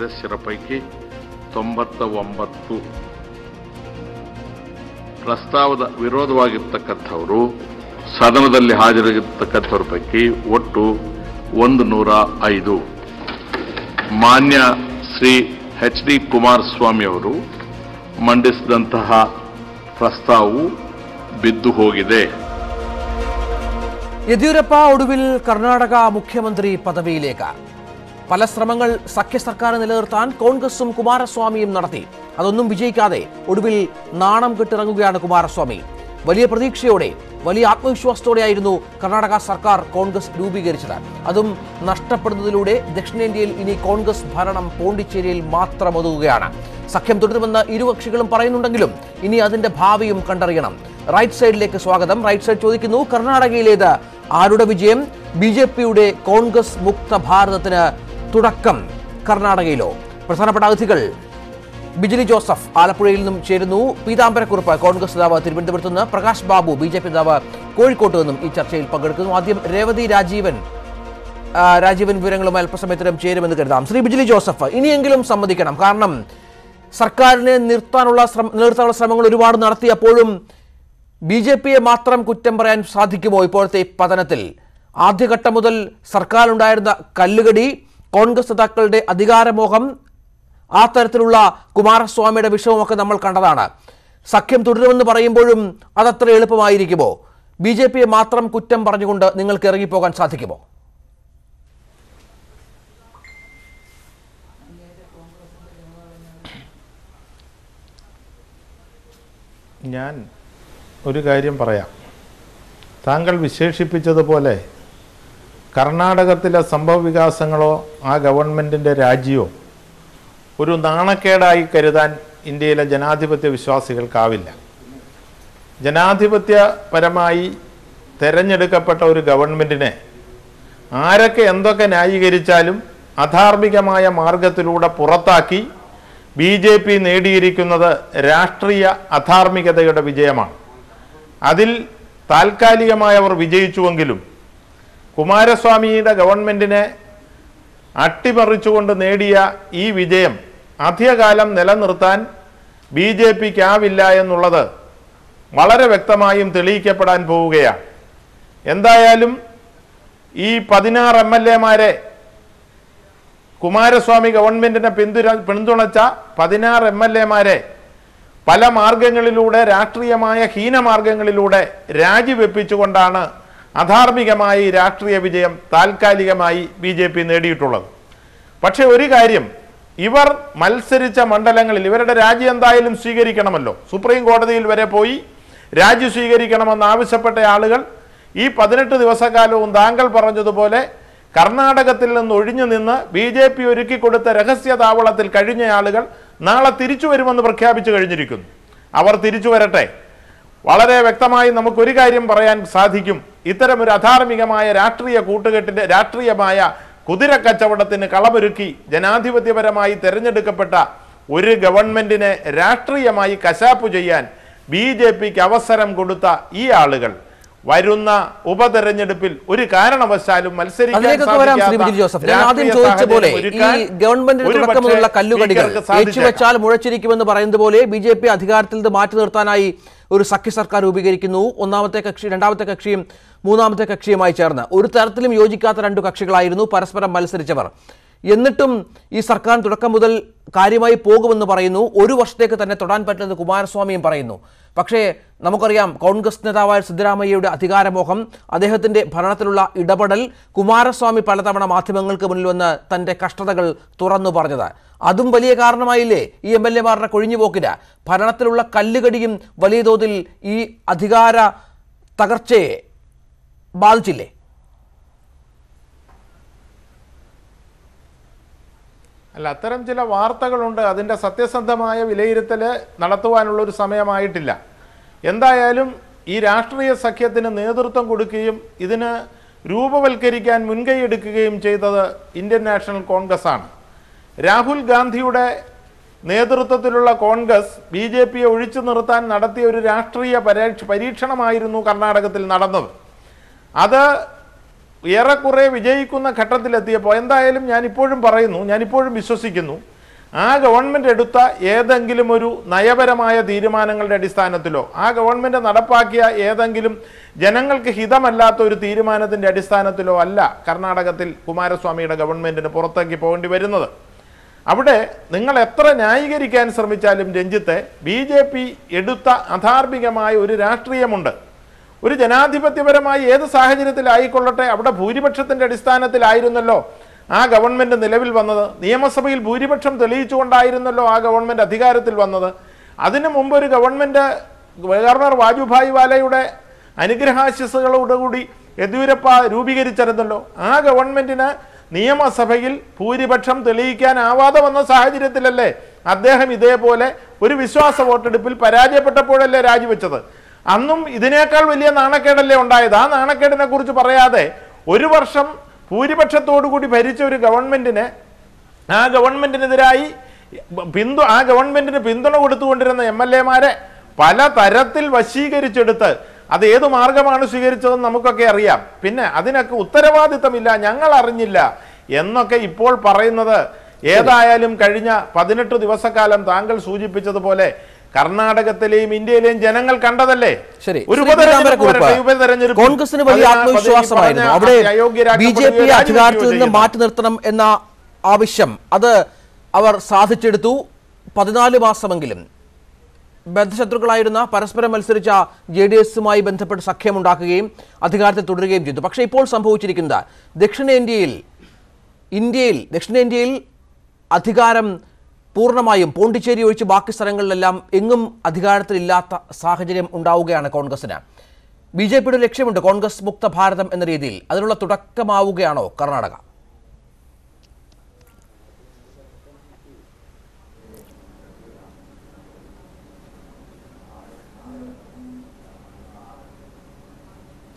ಸದಸ್ಯರ ಪೈಕಿ ತೊಂಬತ್ತ ಒಂಬತ್ತು ಪ್ರಸ್ತಾವದ ವಿರೋಧವಾಗಿರ್ತಕ್ಕಂಥವರು, ಸದನದಲ್ಲಿ ಹಾಜರಾಗಿರ್ತಕ್ಕಂಥವ್ರ ಪೈಕಿ ಒಟ್ಟು ಒಂದು ನೂರ ಐದು ಮಾನ್ಯ ಶ್ರೀ ಎಚ್ ಡಿ ಕುಮಾರಸ್ವಾಮಿಯವರು ಮಂಡಿಸಿದಂತಹ ಪ್ರಸ್ತಾವವು ಬಿದ್ದು ಹೋಗಿದೆ. ಯಡಿಯೂರಪ್ಪ, ಉಡುವಿಲ್, ಕರ್ನಾಟಕ ಮುಖ್ಯಮಂತ್ರಿ ಪದವಿ ಲೇಖ. പല ശ്രമങ്ങൾ സഖ്യ സർക്കാർ നിലനിർത്താൻ കോൺഗ്രസും കുമാരസ്വാമിയും നടത്തി. അതൊന്നും വിജയിക്കാതെ ഒടുവിൽ നാണം കെട്ടിറങ്ങുകയാണ് കുമാരസ്വാമി. വലിയ പ്രതീക്ഷയോടെ വലിയ ആത്മവിശ്വാസത്തോടെയായിരുന്നു കർണാടക സർക്കാർ കോൺഗ്രസ് രൂപീകരിച്ചത്. അതും നഷ്ടപ്പെടുന്നതിലൂടെ ദക്ഷിണേന്ത്യയിൽ ഇനി കോൺഗ്രസ് ഭരണം പോണ്ടിച്ചേരിയിൽ മാത്രം ഒതുങ്ങുകയാണ്. സഖ്യം തുടരുമെന്ന് ഇരുകക്ഷികളും പറയുന്നുണ്ടെങ്കിലും ഇനി അതിന്റെ ഭാവിയും കണ്ടറിയണം. റൈറ്റ് സൈഡിലേക്ക് സ്വാഗതം. റൈറ്റ് സൈഡ് ചോദിക്കുന്നു കർണാടകയിലേത് ആരുടെ വിജയം? ബി ജെ പിയുടെ കോൺഗ്രസ് മുക്ത ഭാരതത്തിന് തുടക്കം കർണാടകയിലോ. പ്രധാനപ്പെട്ട അതിഥികൾ ബിജിലി ജോസഫ് ആലപ്പുഴയിൽ നിന്നും ചേരുന്നു. പീതാംബരക്കുറുപ്പ് കോൺഗ്രസ് നേതാവ് തിരുവനന്തപുരത്ത് നിന്ന് Prakash Babu B J P നേതാവ് കോഴിക്കോട്ട് നിന്നും ഈ ചർച്ചയിൽ പങ്കെടുക്കുന്നു. ആദ്യം രേവതി രാജീവൻ രാജീവൻ വിവരങ്ങളുമായി അല്പസമയത്തിനും ചേരുമെന്ന് കരുതാം. ശ്രീ ബിജിലി ജോസഫ് ഇനിയെങ്കിലും സമ്മതിക്കണം. കാരണം സർക്കാരിനെ നിർത്താനുള്ള നിർത്താനുള്ള ശ്രമങ്ങൾ ഒരുപാട് നടത്തിയപ്പോഴും ബി ജെ പിയെ മാത്രം കുറ്റം പറയാൻ സാധിക്കുമോ? ഇപ്പോഴത്തെ പതനത്തിൽ ആദ്യഘട്ടം മുതൽ സർക്കാരിലുണ്ടായിരുന്ന കല്ലുകടി കോൺഗ്രസ് നേതാക്കളുടെ അധികാരമോഹം ആ തരത്തിലുള്ള കുമാരസ്വാമിയുടെ വിഷമമൊക്കെ നമ്മൾ കണ്ടതാണ്. സഖ്യം തുടരുമെന്ന് പറയുമ്പോഴും അതത്ര എളുപ്പമായിരിക്കുമോ? ബി ജെ പിയെ മാത്രം കുറ്റം പറഞ്ഞുകൊണ്ട് നിങ്ങൾക്ക് ഇറങ്ങിപ്പോകാൻ സാധിക്കുമോ? ഞാൻ ഒരു കാര്യം പറയാം. താങ്കൾ വിശേഷിപ്പിച്ചതുപോലെ കർണാടകത്തിലെ സംഭവ വികാസങ്ങളോ ആ ഗവൺമെന്റിന്റെ രാജിയോ ഒരു നാണക്കേടായി കരുതാൻ ഇന്ത്യയിലെ ജനാധിപത്യ വിശ്വാസികൾക്കാവില്ല. ജനാധിപത്യപരമായി തെരഞ്ഞെടുക്കപ്പെട്ട ഒരു ഗവൺമെന്റിനെ ആരൊക്കെ എന്തൊക്കെ ന്യായീകരിച്ചാലും അധാർമികമായ മാർഗത്തിലൂടെ പുറത്താക്കി ബി ജെ പി നേടിയിരിക്കുന്നത് രാഷ്ട്രീയ അധാർമികതയുടെ വിജയമാണ്. അതിൽ താൽക്കാലികമായി അവർ വിജയിച്ചുവെങ്കിലും കുമാരസ്വാമിയുടെ ഗവൺമെന്റിനെ അട്ടിമറിച്ചുകൊണ്ട് നേടിയ ഈ വിജയം അധികകാലം നിലനിർത്താൻ ബി ജെ പിക്കാവില്ല എന്നുള്ളത് വളരെ വ്യക്തമായും തെളിയിക്കപ്പെടാൻ പോവുകയാണ്. എന്തായാലും ഈ പതിനാറ് എം എൽ എമാരെ കുമാരസ്വാമി ഗവൺമെന്റിനെ പിന്തുണ പിന്തുണച്ച പതിനാറ് എം എൽ എമാരെ പല മാർഗങ്ങളിലൂടെ രാഷ്ട്രീയമായ ഹീനമാർഗങ്ങളിലൂടെ രാജിവെപ്പിച്ചുകൊണ്ടാണ് അധാർമികമായി രാഷ്ട്രീയ വിജയം താൽക്കാലികമായി ബി ജെ പി നേടിയിട്ടുള്ളത്. പക്ഷെ ഒരു കാര്യം ഇവർ മത്സരിച്ച മണ്ഡലങ്ങളിൽ ഇവരുടെ രാജി എന്തായാലും സ്വീകരിക്കണമല്ലോ. സുപ്രീം കോടതിയിൽ വരെ പോയി രാജി സ്വീകരിക്കണമെന്ന് ആവശ്യപ്പെട്ട ആളുകൾ ഈ പതിനെട്ട് ദിവസക്കാലവും താങ്കൾ പറഞ്ഞതുപോലെ കർണാടകത്തിൽ നിന്ന് ഒഴിഞ്ഞു നിന്ന് ബി ജെ പി ഒരുക്കി കൊടുത്ത രഹസ്യ താവളത്തിൽ കഴിഞ്ഞ ആളുകൾ നാളെ തിരിച്ചു വരുമെന്ന് പ്രഖ്യാപിച്ചു കഴിഞ്ഞിരിക്കുന്നു. അവർ തിരിച്ചു വരട്ടെ. വളരെ വ്യക്തമായി നമുക്കൊരു കാര്യം പറയാൻ സാധിക്കും. ഇത്തരമൊരു അധാർമികമായ രാഷ്ട്രീയ കൂട്ടുകെട്ടിന്റെ രാഷ്ട്രീയമായ കുതിര കച്ചവടത്തിന് കളമൊരുക്കി ജനാധിപത്യപരമായി തെരഞ്ഞെടുക്കപ്പെട്ട ഒരു ഗവൺമെന്റിനെ രാഷ്ട്രീയമായി കശാപ്പു ചെയ്യാൻ ബി ജെ പിക്ക് അവസരം കൊടുത്ത ഈ ആളുകൾ വരുന്ന ഉപതെരഞ്ഞെടുപ്പിൽ ഒരു കാരണവശാലും മത്സരിക്കാൻ അതിലേക്കൊക്കെ വരാം ശ്രീ സാധിക്കാത്ത ജോസഫ്. ഞാൻ ആദ്യം ചോദിച്ച പോലെ ഈ ഗവൺമെന്റിന്റെ ഗവൺമെന്റിന് കല്ലുകടികൾ മുഴച്ചിരിക്കുമെന്ന് പറയുന്നത് പോലെ ബി ജെ പി അധികാരത്തിൽ നിന്ന് മാറ്റി നിർത്താനായി ഒരു സഖ്യ സർക്കാർ രൂപീകരിക്കുന്നു. ഒന്നാമത്തെ കക്ഷി രണ്ടാമത്തെ കക്ഷിയും മൂന്നാമത്തെ കക്ഷിയുമായി ചേർന്ന്. ഒരു തരത്തിലും യോജിക്കാത്ത രണ്ടു കക്ഷികളായിരുന്നു പരസ്പരം മത്സരിച്ചവർ. എന്നിട്ടും ഈ സർക്കാർ തുടക്കം മുതൽ കാര്യമായി പോകുമെന്ന് പറയുന്നു. ഒരു വർഷത്തേക്ക് തന്നെ തൊടാൻ പറ്റുന്നത് കുമാരസ്വാമിയും പറയുന്നു. പക്ഷേ നമുക്കറിയാം കോൺഗ്രസ് നേതാവായ സിദ്ധരാമയ്യയുടെ അധികാരമോഹം അദ്ദേഹത്തിന്റെ ഭരണത്തിലുള്ള ഇടപെടൽ കുമാരസ്വാമി പലതവണ മാധ്യമങ്ങൾക്ക് മുന്നിൽ വന്ന് തന്റെ കഷ്ടതകൾ തുറന്നു പറഞ്ഞത്. അതും വലിയ കാരണമായില്ലേ ഈ എം എൽ എമാരുടെ കൊഴിഞ്ഞുപോക്കിന് ഭരണത്തിലുള്ള കല്ലുകടിയും വലിയ തോതിൽ ഈ അധികാര തകർച്ചയെ ബാധിച്ചില്ലേ? അല്ല അത്തരം ചില വാർത്തകളുണ്ട്. അതിന്റെ സത്യസന്ധമായ വിലയിരുത്തൽ നടത്തുവാനുള്ള ഒരു സമയമായിട്ടില്ല. എന്തായാലും ഈ രാഷ്ട്രീയ സഖ്യത്തിന് നേതൃത്വം കൊടുക്കുകയും ഇതിന് രൂപവൽക്കരിക്കാൻ മുൻകൈയെടുക്കുകയും ചെയ്തത് ഇന്ത്യൻ നാഷണൽ കോൺഗ്രസ് ആണ് രാഹുൽ ഗാന്ധിയുടെ നേതൃത്വത്തിലുള്ള കോൺഗ്രസ് ബി ജെ പിയെ ഒഴിച്ചു നിർത്താൻ നടത്തിയ ഒരു രാഷ്ട്രീയ പരീക്ഷ പരീക്ഷണമായിരുന്നു കർണാടകത്തിൽ നടന്നത്. അത് ഏറെക്കുറെ വിജയിക്കുന്ന ഘട്ടത്തിലെത്തിയപ്പോൾ എന്തായാലും ഞാനിപ്പോഴും പറയുന്നു ഞാനിപ്പോഴും വിശ്വസിക്കുന്നു. ആ ഗവൺമെന്റ് എടുത്ത ഏതെങ്കിലും ഒരു നയപരമായ തീരുമാനങ്ങളുടെ അടിസ്ഥാനത്തിലോ ആ ഗവൺമെന്റ് നടപ്പാക്കിയ ഏതെങ്കിലും ജനങ്ങൾക്ക് ഹിതമല്ലാത്ത ഒരു തീരുമാനത്തിന്റെ അടിസ്ഥാനത്തിലോ അല്ല കർണാടകത്തിൽ കുമാരസ്വാമിയുടെ ഗവൺമെന്റിന് പുറത്തേക്ക് പോകേണ്ടി വരുന്നത്. അവിടെ നിങ്ങൾ എത്ര ന്യായീകരിക്കാൻ ശ്രമിച്ചാലും രഞ്ജിത്തെ ബി ജെ പി എടുത്ത അധാർമികമായ ഒരു രാഷ്ട്രീയമുണ്ട്. ഒരു ജനാധിപത്യപരമായി ഏത് സാഹചര്യത്തിലായിക്കൊള്ളട്ടെ അവിടെ ഭൂരിപക്ഷത്തിന്റെ അടിസ്ഥാനത്തിലായിരുന്നല്ലോ ആ ഗവൺമെന്റ് നിലവിൽ വന്നത്. നിയമസഭയിൽ ഭൂരിപക്ഷം തെളിയിച്ചുകൊണ്ടായിരുന്നല്ലോ ആ ഗവൺമെന്റ് അധികാരത്തിൽ വന്നത്. അതിനു മുമ്പ് ഒരു ഗവൺമെന്റ് ഗവർണർ വാജുഭായ് വാലയുടെ അനുഗ്രഹാശിസുകളോടുകൂടി യെദ്യൂരപ്പ രൂപീകരിച്ചിരുന്നല്ലോ. ആ ഗവൺമെന്റിന് നിയമസഭയിൽ ഭൂരിപക്ഷം തെളിയിക്കാനാവാതെ വന്ന സാഹചര്യത്തിലല്ലേ അദ്ദേഹം ഇതേപോലെ ഒരു വിശ്വാസ വോട്ടെടുപ്പിൽ പരാജയപ്പെട്ടപ്പോഴല്ലേ രാജിവെച്ചത്? അന്നും ഇതിനേക്കാൾ വലിയ നാണക്കേടല്ലേ ഉണ്ടായത്? ആ നാണക്കേടിനെ കുറിച്ച് പറയാതെ ഒരു വർഷം ഭൂരിപക്ഷത്തോടുകൂടി ഭരിച്ച ഒരു ഗവൺമെന്റിന് ആ ഗവൺമെന്റിനെതിരായി പിന്തു ആ ഗവൺമെന്റിന് പിന്തുണ കൊടുത്തുകൊണ്ടിരുന്ന എം എൽ എമാരെ പല തരത്തിൽ വശീകരിച്ചെടുത്ത് അത് ഏത് മാർഗമാണ് സ്വീകരിച്ചതെന്ന് നമുക്കൊക്കെ അറിയാം. പിന്നെ അതിനൊക്കെ ഉത്തരവാദിത്തമില്ല ഞങ്ങൾ അറിഞ്ഞില്ല എന്നൊക്കെ ഇപ്പോൾ പറയുന്നത് ഏതായാലും കഴിഞ്ഞ പതിനെട്ട് ദിവസക്കാലം താങ്കൾ സൂചിപ്പിച്ചതുപോലെ കർണാടകത്തിലെയും ഇന്ത്യയിലെയും ജനങ്ങൾ കണ്ടതല്ലേ? ശരി. കോൺഗ്രസിന് വലിയ ആത്മവിശ്വാസമായിരുന്നു. അവിടെ ബി ജെ പി അധികാരത്തിൽ നിന്ന് മാറ്റി നിർത്തണം എന്ന ആവശ്യം അത് അവർ സാധിച്ചെടുത്തു പതിനാല് മാസമെങ്കിലും. ബന്ധശത്രുക്കളായിരുന്ന പരസ്പരം മത്സരിച്ച ജെ ഡി എസുമായി ബന്ധപ്പെട്ട് സഖ്യമുണ്ടാക്കുകയും അധികാരത്തിൽ തുടരുകയും ചെയ്തു. പക്ഷേ ഇപ്പോൾ സംഭവിച്ചിരിക്കുന്നത് ദക്ഷിണേന്ത്യയിൽ ഇന്ത്യയിൽ ദക്ഷിണേന്ത്യയിൽ അധികാരം പൂർണമായും പോണ്ടിച്ചേരി ഒഴിച്ച് ബാക്കി സ്ഥലങ്ങളിലെല്ലാം എങ്ങും അധികാരത്തിലില്ലാത്ത സാഹചര്യം ഉണ്ടാവുകയാണ് കോൺഗ്രസിന് ബി ജെ പിയുടെ ലക്ഷ്യമുണ്ട് കോൺഗ്രസ് മുക്ത ഭാരതം എന്ന രീതിയിൽ. അതിനുള്ള തുടക്കമാവുകയാണോ കർണാടക?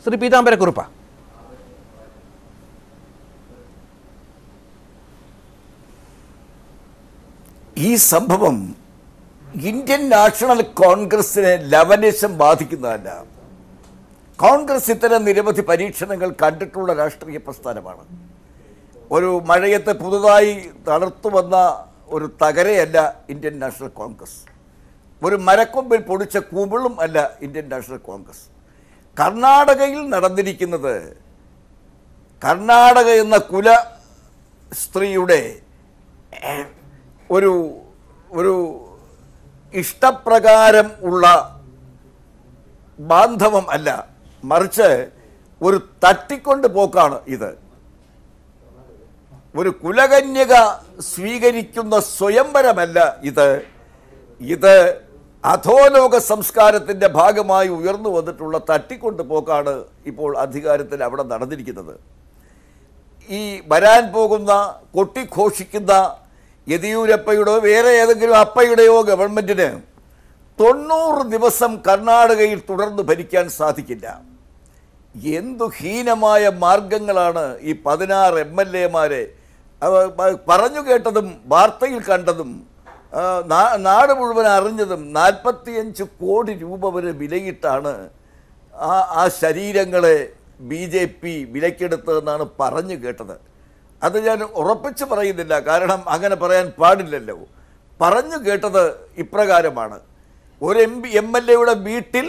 ശ്രീ പീതാംബരക്കുറുപ്പ് ഈ സംഭവം ഇന്ത്യൻ നാഷണൽ കോൺഗ്രസിനെ ലവലേശം ബാധിക്കുന്നതല്ല. കോൺഗ്രസ് ഇത്തരം നിരവധി പരീക്ഷണങ്ങൾ കണ്ടിട്ടുള്ള രാഷ്ട്രീയ പ്രസ്ഥാനമാണ്. ഒരു മഴയത്ത് പുതുതായി തളർത്തു വന്ന ഒരു തകരയല്ല ഇന്ത്യൻ നാഷണൽ കോൺഗ്രസ്. ഒരു മരക്കൊമ്പിൽ പൊടിച്ച കൂമ്പിളും അല്ല ഇന്ത്യൻ നാഷണൽ കോൺഗ്രസ്. കർണാടകയിൽ നടന്നിരിക്കുന്നത് കർണാടക എന്ന കുല സ്ത്രീയുടെ ഒരു ഒരു ഇഷ്ടപ്രകാരം ഉള്ള ബാന്ധവം അല്ല. മറിച്ച് ഒരു തട്ടിക്കൊണ്ട് പോക്കാണ് ഇത്. ഒരു കുലകന്യക സ്വീകരിക്കുന്ന സ്വയംവരമല്ല ഇത്. ഇത് അധോലോക സംസ്കാരത്തിന്റെ ഭാഗമായി ഉയർന്നു വന്നിട്ടുള്ള തട്ടിക്കൊണ്ട് പോക്കാണ് ഇപ്പോൾ അധികാരത്തിൽ അവിടെ നടന്നിരിക്കുന്നത്. ഈ വരാൻ പോകുന്ന കൊട്ടിഘോഷിക്കുന്ന യെദിയൂരപ്പയുടെയോ വേറെ ഏതെങ്കിലും അപ്പയുടെയോ ഗവൺമെന്റിന് തൊണ്ണൂറ് ദിവസം കർണാടകയിൽ തുടർന്ന് ഭരിക്കാൻ സാധിക്കില്ല. എന്തു ഹീനമായ മാർഗങ്ങളാണ് ഈ പതിനാറ് എം എൽ എമാരെ പറഞ്ഞു കേട്ടതും വാർത്തയിൽ കണ്ടതും നാട് മുഴുവൻ അറിഞ്ഞതും നാൽപ്പത്തിയഞ്ച് കോടി രൂപ വരെ വിലയിട്ടാണ് ആ ആ ശരീരങ്ങളെ ബി ജെ പി വിലക്കെടുത്തതെന്നാണ് പറഞ്ഞു കേട്ടത്. അത് ഞാൻ ഉറപ്പിച്ച് പറയുന്നില്ല കാരണം അങ്ങനെ പറയാൻ പാടില്ലല്ലോ. പറഞ്ഞു കേട്ടത് ഇപ്രകാരമാണ്. ഒരു എം പി എം എൽ എയുടെ വീട്ടിൽ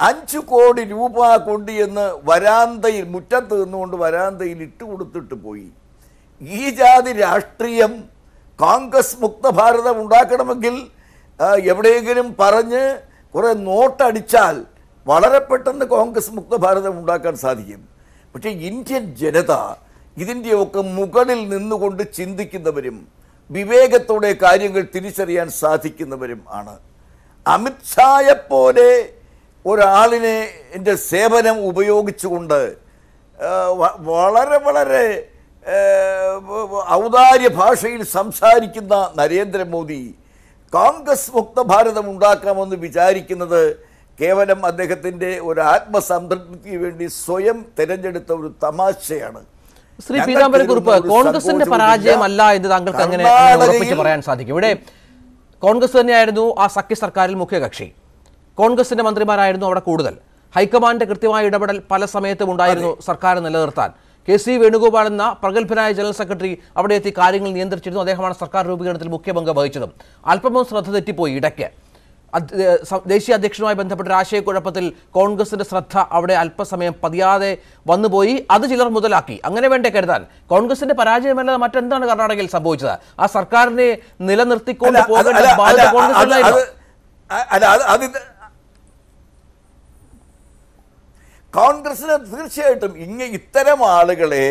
അഞ്ച് കോടി രൂപ കൊണ്ട് എന്ന് വരാന്തയിൽ മുറ്റത്ത് നിന്നുകൊണ്ട് വരാന്തയിൽ ഇട്ട് കൊടുത്തിട്ട് പോയി. ഈ ജാതി രാഷ്ട്രീയം കോൺഗ്രസ് മുക്ത ഭാരതം ഉണ്ടാക്കണമെങ്കിൽ എവിടെയെങ്കിലും പറഞ്ഞ് കുറേ നോട്ടടിച്ചാൽ വളരെ പെട്ടെന്ന് കോൺഗ്രസ് മുക്ത ഭാരതം ഉണ്ടാക്കാൻ സാധിക്കും. പക്ഷേ ഇന്ത്യൻ ജനത ഇതിന്റെയൊക്കെ മുകളിൽ നിന്നുകൊണ്ട് ചിന്തിക്കുന്നവരും വിവേകത്തോടെ കാര്യങ്ങൾ തിരിച്ചറിയാൻ സാധിക്കുന്നവരും ആണ്. അമിത്ഷായെ പോലെ ഒരാളിനെ എന്റെ സേവനം ഉപയോഗിച്ചുകൊണ്ട് വളരെ വളരെ ഔദാര്യ ഭാഷയിൽ സംസാരിക്കുന്ന നരേന്ദ്രമോദി കോൺഗ്രസ് മുക്ത ഭാരതം ഉണ്ടാക്കാമെന്ന് വിചാരിക്കുന്നത് കേവലം അദ്ദേഹത്തിന്റെ ഒരു ആത്മസംതൃപ്തിക്ക് വേണ്ടി സ്വയം തിരഞ്ഞെടുത്ത ഒരു തമാശയാണ്. ശ്രീ പീതാംബരക്കുറിപ്പ് കോൺഗ്രസിന്റെ പരാജയമല്ല എന്ന് താങ്കൾക്ക് അങ്ങനെ അങ്ങനെ ഉറപ്പിച്ച് പറയാൻ സാധിക്കും. ഇവിടെ കോൺഗ്രസ് തന്നെയായിരുന്നു ആ സഖ്യ സർക്കാരിൽ മുഖ്യകക്ഷി കോൺഗ്രസിന്റെ മന്ത്രിമാരായിരുന്നു അവിടെ കൂടുതൽ. ഹൈക്കമാൻഡ് കൃത്യമായ ഇടപെടൽ പല സമയത്തും ഉണ്ടായിരുന്നു സർക്കാർ നിലനിർത്താൻ. കെ സി വേണുഗോപാൽ എന്ന പ്രഗത്ഭനായ ജനറൽ സെക്രട്ടറി അവിടെ എത്തി കാര്യങ്ങൾ നിയന്ത്രിച്ചിരുന്നു. അദ്ദേഹമാണ് സർക്കാർ രൂപീകരണത്തിൽ മുഖ്യ പങ്ക് വഹിച്ചതും. അല്പമോ ശ്രദ്ധ തെറ്റിപ്പോയി ഇടയ്ക്ക്. ദേശീയ അധ്യക്ഷനുമായി ബന്ധപ്പെട്ട ഒരു ആശയക്കുഴപ്പത്തിൽ കോൺഗ്രസിന്റെ ശ്രദ്ധ അവിടെ അല്പസമയം പതിയാതെ വന്നുപോയി. അത് ചിലർ മുതലാക്കി. അങ്ങനെ വേണ്ടേ കരുതാൻ. കോൺഗ്രസിന്റെ പരാജയമല്ലാതെ മറ്റെന്താണ് കർണാടകയിൽ സംഭവിച്ചത്? ആ സർക്കാരിനെ നിലനിർത്തിക്കൊണ്ട് പോകേണ്ട ബാധ്യത കോൺഗ്രസ് അല്ല അത് അത് ഇത് കോൺഗ്രസിന് തീർച്ചയായിട്ടും ഇങ്ങ ഇത്തരം ആളുകളെ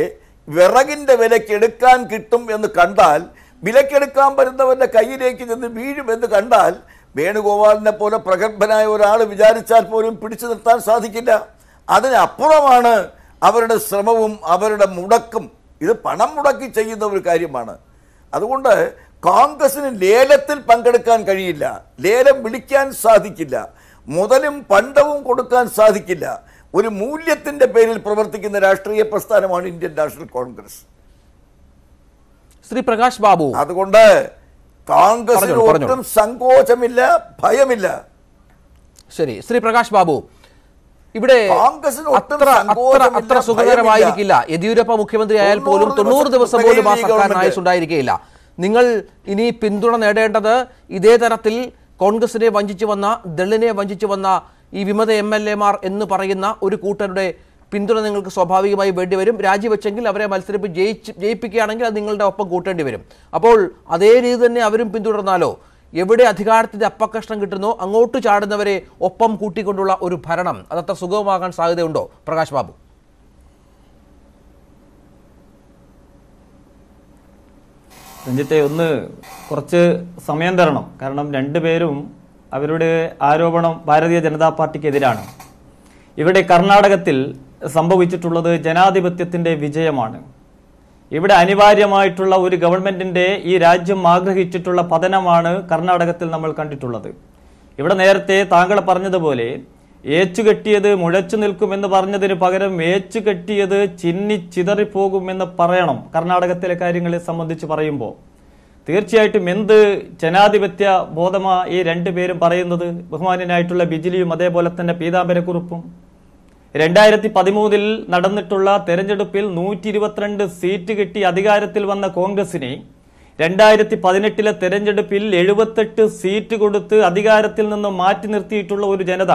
വിറകിന്റെ വിലയ്ക്ക് എടുക്കാൻ കിട്ടും എന്ന് കണ്ടാൽ വിലക്കെടുക്കാൻ വരുന്നവന്റെ കയ്യിലേക്ക് ചെന്ന് വീഴുമെന്ന് കണ്ടാൽ വേണുഗോപാലിനെ പോലെ പ്രഗത്ഭനായ ഒരാൾ വിചാരിച്ചാൽ പോലും പിടിച്ചു നിർത്താൻ സാധിക്കില്ല. അതിനപ്പുറമാണ് അവരുടെ ശ്രമവും അവരുടെ മുടക്കും. ഇത് പണം മുടക്കി ചെയ്യുന്ന ഒരു കാര്യമാണ്. അതുകൊണ്ട് കോൺഗ്രസിന് ലേലത്തിൽ പങ്കെടുക്കാൻ കഴിയില്ല. ലേലം വിളിക്കാൻ സാധിക്കില്ല. മുതലും പണ്ടവും കൊടുക്കാൻ സാധിക്കില്ല. ഒരു മൂല്യത്തിന്റെ പേരിൽ പ്രവർത്തിക്കുന്ന രാഷ്ട്രീയ പ്രസ്ഥാനമാണ് Indian National Congress. Shri Prakash Babu. അതുകൊണ്ട് കോൺഗ്രസിന്. ഒട്ടും സങ്കോചമില്ല ഭയമില്ല. ശരി ശ്രീ പ്രകാശ് ബാബു ഇവിടെ അത്ര അത്ര അത്ര സുഖകരമായിരിക്കില്ല. യെദ്യൂരപ്പ മുഖ്യമന്ത്രി ആയാൽ പോലും തൊണ്ണൂറ് ദിവസം പോലും ആ സർക്കാരിന് ആയുസ് ഉണ്ടായിരിക്കുകയില്ല നിങ്ങൾ ഇനി പിന്തുണ നേടേണ്ടത് ഇതേ തരത്തിൽ കോൺഗ്രസിനെ വഞ്ചിച്ചു വന്ന ദളിനെ വഞ്ചിച്ചു വന്ന ഈ വിമത എം എൽ എമാർ എന്ന് പറയുന്ന ഒരു കൂട്ടരുടെ പിന്തുണ നിങ്ങൾക്ക് സ്വാഭാവികമായി വേണ്ടി വരും രാജിവെച്ചെങ്കിൽ അവരെ മത്സരിപ്പ് ജയിച്ച് ജയിപ്പിക്കുകയാണെങ്കിൽ അത് നിങ്ങളുടെ ഒപ്പം കൂട്ടേണ്ടി വരും. അപ്പോൾ അതേ രീതി തന്നെ അവരും പിന്തുടർന്നാലോ? എവിടെ അധികാരത്തിന്റെ അപ്പക്കഷ്ണം കിട്ടുന്നോ? അങ്ങോട്ട് ചാടുന്നവരെ ഒപ്പം കൂട്ടിക്കൊണ്ടുള്ള ഒരു ഭരണം. അതത്ര സുഗമമാകാൻ സാധ്യതയുണ്ടോ? പ്രകാശ് ബാബു. രഞ്ജിത്തെ ഒന്ന് കുറച്ച് സമയം തരണം. കാരണം രണ്ടുപേരും അവരുടെ ആരോപണം ഭാരതീയ ജനതാ പാർട്ടിക്കെതിരാണ്. ഇവിടെ കർണാടകത്തിൽ സംഭവിച്ചിട്ടുള്ളത് ജനാധിപത്യത്തിന്റെ വിജയമാണ്. ഇവിടെ അനിവാര്യമായിട്ടുള്ള ഒരു ഗവൺമെന്റിന്റെ ഈ രാജ്യം ആഗ്രഹിച്ചിട്ടുള്ള പതനമാണ് കർണാടകത്തിൽ നമ്മൾ കണ്ടിട്ടുള്ളത്. ഇവിടെ നേരത്തെ താങ്കൾ പറഞ്ഞതുപോലെ ഏച്ചുകെട്ടിയത് മുഴച്ചു നിൽക്കുമെന്ന് പറഞ്ഞതിന് പകരം ഏച്ചുകെട്ടിയത് ചിന്നി ചിതറിപ്പോകുമെന്ന് പറയണം കർണാടകത്തിലെ കാര്യങ്ങളെ സംബന്ധിച്ച് പറയുമ്പോൾ. തീർച്ചയായിട്ടും എന്ത് ജനാധിപത്യ ബോധമാ ഈ രണ്ടു പേരും പറയുന്നത്? ബഹുമാനായിട്ടുള്ള ബിജിലിയും അതേപോലെ തന്നെ പീതാംബരക്കുറുപ്പും. രണ്ടായിരത്തി പതിമൂന്നിൽ നടന്നിട്ടുള്ള തെരഞ്ഞെടുപ്പിൽ നൂറ്റി ഇരുപത്തിരണ്ട് സീറ്റ് കിട്ടി അധികാരത്തിൽ വന്ന കോൺഗ്രസിനെ രണ്ടായിരത്തി പതിനെട്ടിലെ തെരഞ്ഞെടുപ്പിൽ എഴുപത്തെട്ട് സീറ്റ് കൊടുത്ത് അധികാരത്തിൽ നിന്ന് മാറ്റി നിർത്തിയിട്ടുള്ള ഒരു ജനത.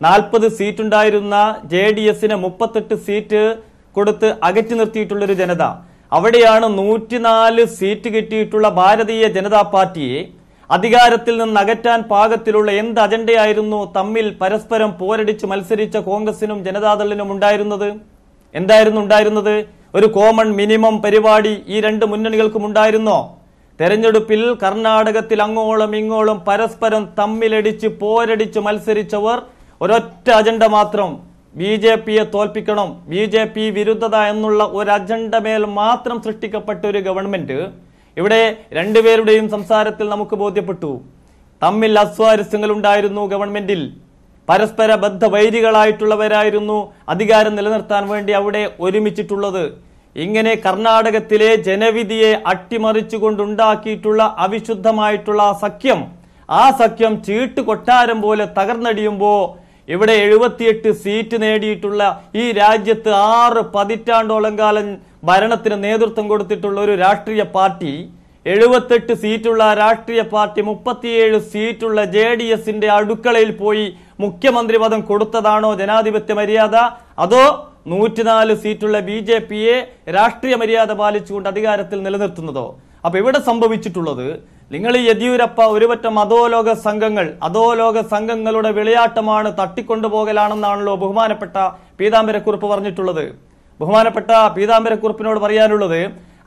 നാൽപ്പത് സീറ്റുണ്ടായിരുന്ന ജെ ഡി എസിന് മുപ്പത്തെട്ട് സീറ്റ് കൊടുത്ത് അകറ്റി നിർത്തിയിട്ടുള്ള ഒരു ജനത. അവിടെയാണ് നൂറ്റിനാല് സീറ്റ് കിട്ടിയിട്ടുള്ള ഭാരതീയ ജനതാ പാർട്ടിയെ അധികാരത്തിൽ നിന്ന് അകറ്റാൻ പാകത്തിലുള്ള എന്ത് അജണ്ടയായിരുന്നു തമ്മിൽ പരസ്പരം പോരടിച്ച് മത്സരിച്ച കോൺഗ്രസിനും ജനതാദളിനും ഉണ്ടായിരുന്നത്? എന്തായിരുന്നു ഉണ്ടായിരുന്നത്? ഒരു കോമൺ മിനിമം പരിപാടി ഈ രണ്ട് മുന്നണികൾക്കും ഉണ്ടായിരുന്നോ? തെരഞ്ഞെടുപ്പിൽ കർണാടകത്തിൽ അങ്ങോളം ഇങ്ങോളം പരസ്പരം തമ്മിലടിച്ച് പോരടിച്ച് മത്സരിച്ചവർ ഒരൊറ്റ അജണ്ട മാത്രം ബി ജെ പിയെ തോൽപ്പിക്കണം ബി ജെ പി വിരുദ്ധത എന്നുള്ള ഒരു അജണ്ട മേൽ മാത്രം സൃഷ്ടിക്കപ്പെട്ട ഒരു ഗവൺമെന്റ് ഇവിടെ രണ്ടുപേരുടെയും സംസാരത്തിൽ നമുക്ക് ബോധ്യപ്പെട്ടു. തമ്മിൽ അസ്വാരസ്യങ്ങൾ ഉണ്ടായിരുന്നു ഗവൺമെന്റിൽ. പരസ്പര ബദ്ധ വൈരികളായിട്ടുള്ളവരായിരുന്നു അധികാരം നിലനിർത്താൻ വേണ്ടി അവിടെ ഒരുമിച്ചിട്ടുള്ളത്. ഇങ്ങനെ കർണാടകത്തിലെ ജനവിധിയെ അട്ടിമറിച്ചുകൊണ്ടുണ്ടാക്കിയിട്ടുള്ള അവിശുദ്ധമായിട്ടുള്ള സഖ്യം ആ സഖ്യം ചീട്ട് കൊട്ടാരം പോലെ തകർന്നടിയുമ്പോൾ ഇവിടെ എഴുപത്തിയെട്ട് സീറ്റ് നേടിയിട്ടുള്ള ഈ രാജ്യത്ത് ആറ് പതിറ്റാണ്ടോളം കാലം ഭരണത്തിന് നേതൃത്വം കൊടുത്തിട്ടുള്ള ഒരു രാഷ്ട്രീയ പാർട്ടി. എഴുപത്തെട്ട് സീറ്റുള്ള രാഷ്ട്രീയ പാർട്ടി മുപ്പത്തിയേഴ് സീറ്റുള്ള ജെ ഡി എസിന്റെ അടുക്കളയിൽ പോയി മുഖ്യമന്ത്രി പദം കൊടുത്തതാണോ ജനാധിപത്യ മര്യാദ? അതോ നൂറ്റിനാല് സീറ്റുള്ള ബി ജെ പിയെ രാഷ്ട്രീയ മര്യാദ പാലിച്ചുകൊണ്ട് അധികാരത്തിൽ നിലനിർത്തുന്നതോ? അപ്പൊ ഇവിടെ സംഭവിച്ചിട്ടുള്ളത് നിങ്ങൾ യെദ്യൂരപ്പ ഒരുപറ്റം അധോലോക സംഘങ്ങൾ അധോലോക സംഘങ്ങളുടെ വിളയാട്ടമാണ് തട്ടിക്കൊണ്ടുപോകലാണെന്നാണല്ലോ ബഹുമാനപ്പെട്ട പീതാംബരക്കുറിപ്പ് പറഞ്ഞിട്ടുള്ളത്. ബഹുമാനപ്പെട്ട പീതാംബരക്കുറിപ്പിനോട് പറയാനുള്ളത്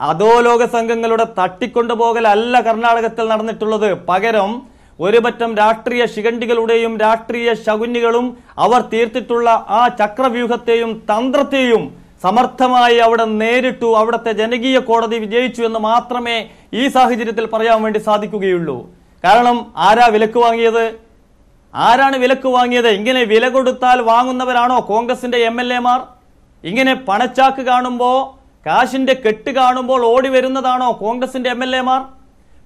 അധോലോക സംഘങ്ങളുടെ തട്ടിക്കൊണ്ടുപോകലല്ല കർണാടകത്തിൽ നടന്നിട്ടുള്ളത്. പകരം ഒരുപറ്റം രാഷ്ട്രീയ ശിഖണ്ഡികളുടെയും രാഷ്ട്രീയ ശകുന്നികളും അവർ തീർത്തിട്ടുള്ള ആ ചക്രവ്യൂഹത്തെയും തന്ത്രത്തെയും സമർത്ഥമായി അവിടെ നേരിട്ടു അവിടുത്തെ ജനകീയ കോടതി വിജയിച്ചു എന്ന് മാത്രമേ ഈ സാഹചര്യത്തിൽ പറയാൻ വേണ്ടി സാധിക്കുകയുള്ളൂ. കാരണം ആരാ വിലക്ക് വാങ്ങിയത്? ആരാണ് വിലക്ക് വാങ്ങിയത്? ഇങ്ങനെ വില കൊടുത്താൽ വാങ്ങുന്നവരാണോ കോൺഗ്രസിന്റെ എം എൽ എമാർ ഇങ്ങനെ പണച്ചാക്ക് കാണുമ്പോൾ കാശിന്റെ കെട്ട് കാണുമ്പോൾ ഓടി വരുന്നതാണോ കോൺഗ്രസിന്റെ എം എൽ എമാർ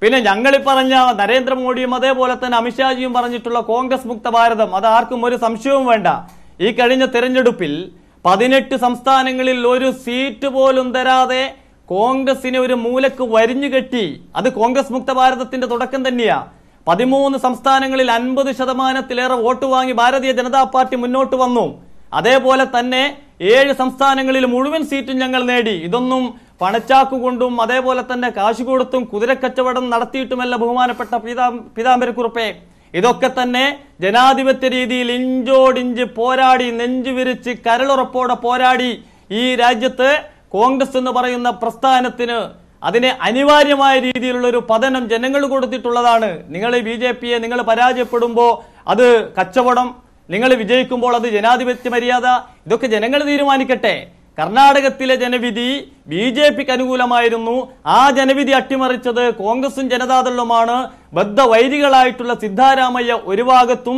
പിന്നെ ഞങ്ങൾ പറഞ്ഞ നരേന്ദ്രമോദിയും അതേപോലെ തന്നെ അമിത്ഷാജിയും പറഞ്ഞിട്ടുള്ള കോൺഗ്രസ് മുക്ത ഭാരതം അത് ആർക്കും ഒരു സംശയവും വേണ്ട. ഈ കഴിഞ്ഞ തെരഞ്ഞെടുപ്പിൽ പതിനെട്ട് സംസ്ഥാനങ്ങളിൽ ഒരു സീറ്റ് പോലും തരാതെ കോൺഗ്രസിനെ ഒരു മൂലക്ക് വരിഞ്ഞു കെട്ടി. അത് കോൺഗ്രസ് മുക്ത ഭാരതത്തിന്റെ തുടക്കം തന്നെയാ. പതിമൂന്ന് സംസ്ഥാനങ്ങളിൽ അൻപത് ശതമാനത്തിലേറെ വോട്ട് വാങ്ങി ഭാരതീയ ജനതാ പാർട്ടി മുന്നോട്ട് വന്നു. അതേപോലെ തന്നെ ഏഴ് സംസ്ഥാനങ്ങളിൽ മുഴുവൻ സീറ്റും ഞങ്ങൾ നേടി. ഇതൊന്നും പണച്ചാക്കു കൊണ്ടും അതേപോലെ തന്നെ കാശ് കൊടുത്തും കുതിരക്കച്ചവടം നടത്തിയിട്ടുമല്ല ബഹുമാനപ്പെട്ട പീതാ പീതാംബരക്കുറുപ്പേ. ഇതൊക്കെ തന്നെ ജനാധിപത്യ രീതിയിൽ ഇഞ്ചോടിഞ്ച് പോരാടി നെഞ്ചു വിരിച്ച് കരളുറപ്പോടെ പോരാടി ഈ രാജ്യത്ത് കോൺഗ്രസ് എന്ന് പറയുന്ന പ്രസ്ഥാനത്തിന് അതിനെ അനിവാര്യമായ രീതിയിലുള്ള ഒരു പതനം ജനങ്ങൾ കൊടുത്തിട്ടുള്ളതാണ്. നിങ്ങൾ ബി ജെ പിയെ നിങ്ങൾ പരാജയപ്പെടുമ്പോൾ അത് കച്ചവടം നിങ്ങൾ വിജയിക്കുമ്പോൾ അത് ജനാധിപത്യ മര്യാദ ഇതൊക്കെ ജനങ്ങൾ തീരുമാനിക്കട്ടെ. കർണാടകത്തിലെ ജനവിധി ബി ജെ പിക്ക് അനുകൂലമായിരുന്നു. ആ ജനവിധി അട്ടിമറിച്ചത് കോൺഗ്രസും ജനതാദളുമാണ്. ബദ്ധവൈരികളായിട്ടുള്ള സിദ്ധാരാമയ്യ ഒരു ഭാഗത്തും